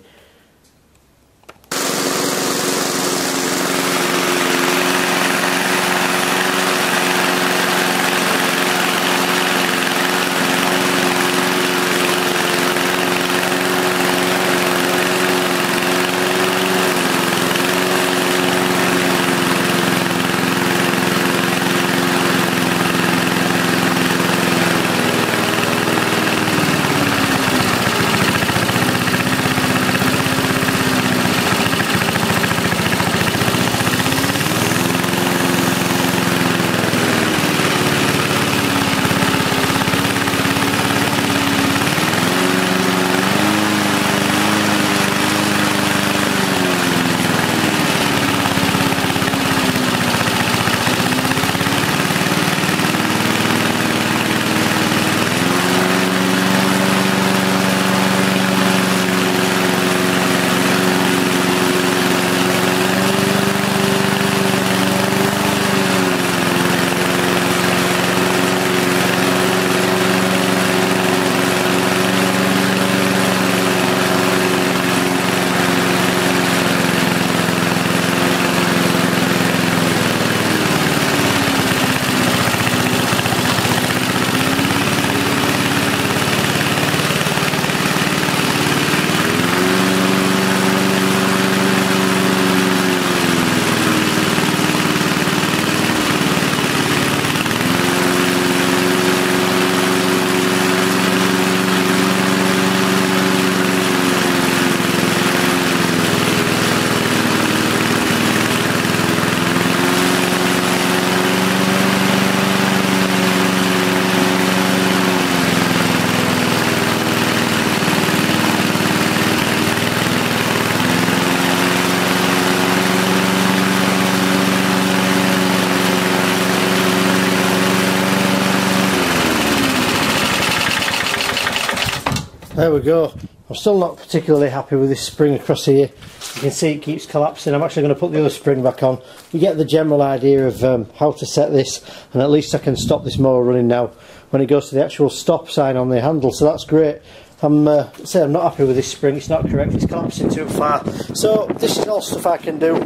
There we go. I'm still not particularly happy with this spring across here. You can see it keeps collapsing. I'm actually going to put the other spring back on. You get the general idea of um, how to set this and at least I can stop this mower running now when it goes to the actual stop sign on the handle so that's great. I'm uh, say I'm not happy with this spring. It's not correct. It's collapsing too far. So this is all stuff I can do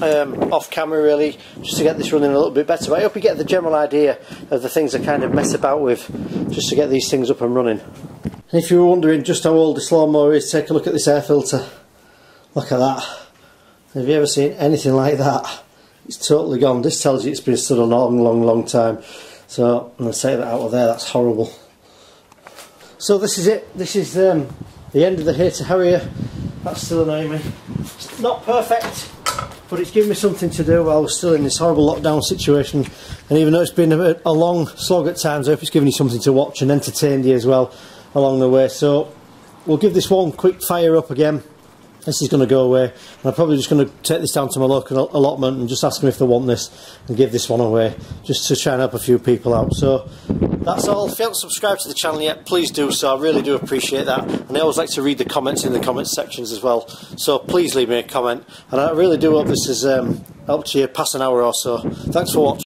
um, off camera, really, just to get this running a little bit better. But I hope you get the general idea of the things I kind of mess about with, just to get these things up and running. And if you were wondering just how old this lawnmower is, take a look at this air filter. Look at that. Have you ever seen anything like that? It's totally gone. This tells you it's been stood a long, long, long time. So I'm going to take that out of there. That's horrible. So this is it. This is um, the end of the Hayter Harrier. That's still annoying me. It's not perfect, but it's given me something to do while we're still in this horrible lockdown situation. And even though it's been a, a long slog at times, I hope it's given you something to watch and entertained you as well along the way. So we'll give this one quick fire up again this is going to go away. And I'm probably just going to take this down to my local allotment and just ask them if they want this and give this one away, just to try and help a few people out. So that's all. If you haven't subscribed to the channel yet, please do so. I really do appreciate that. And I always like to read the comments in the comment sections as well. So please leave me a comment. And I really do hope this has um, helped you pass an hour or so. Thanks for watching.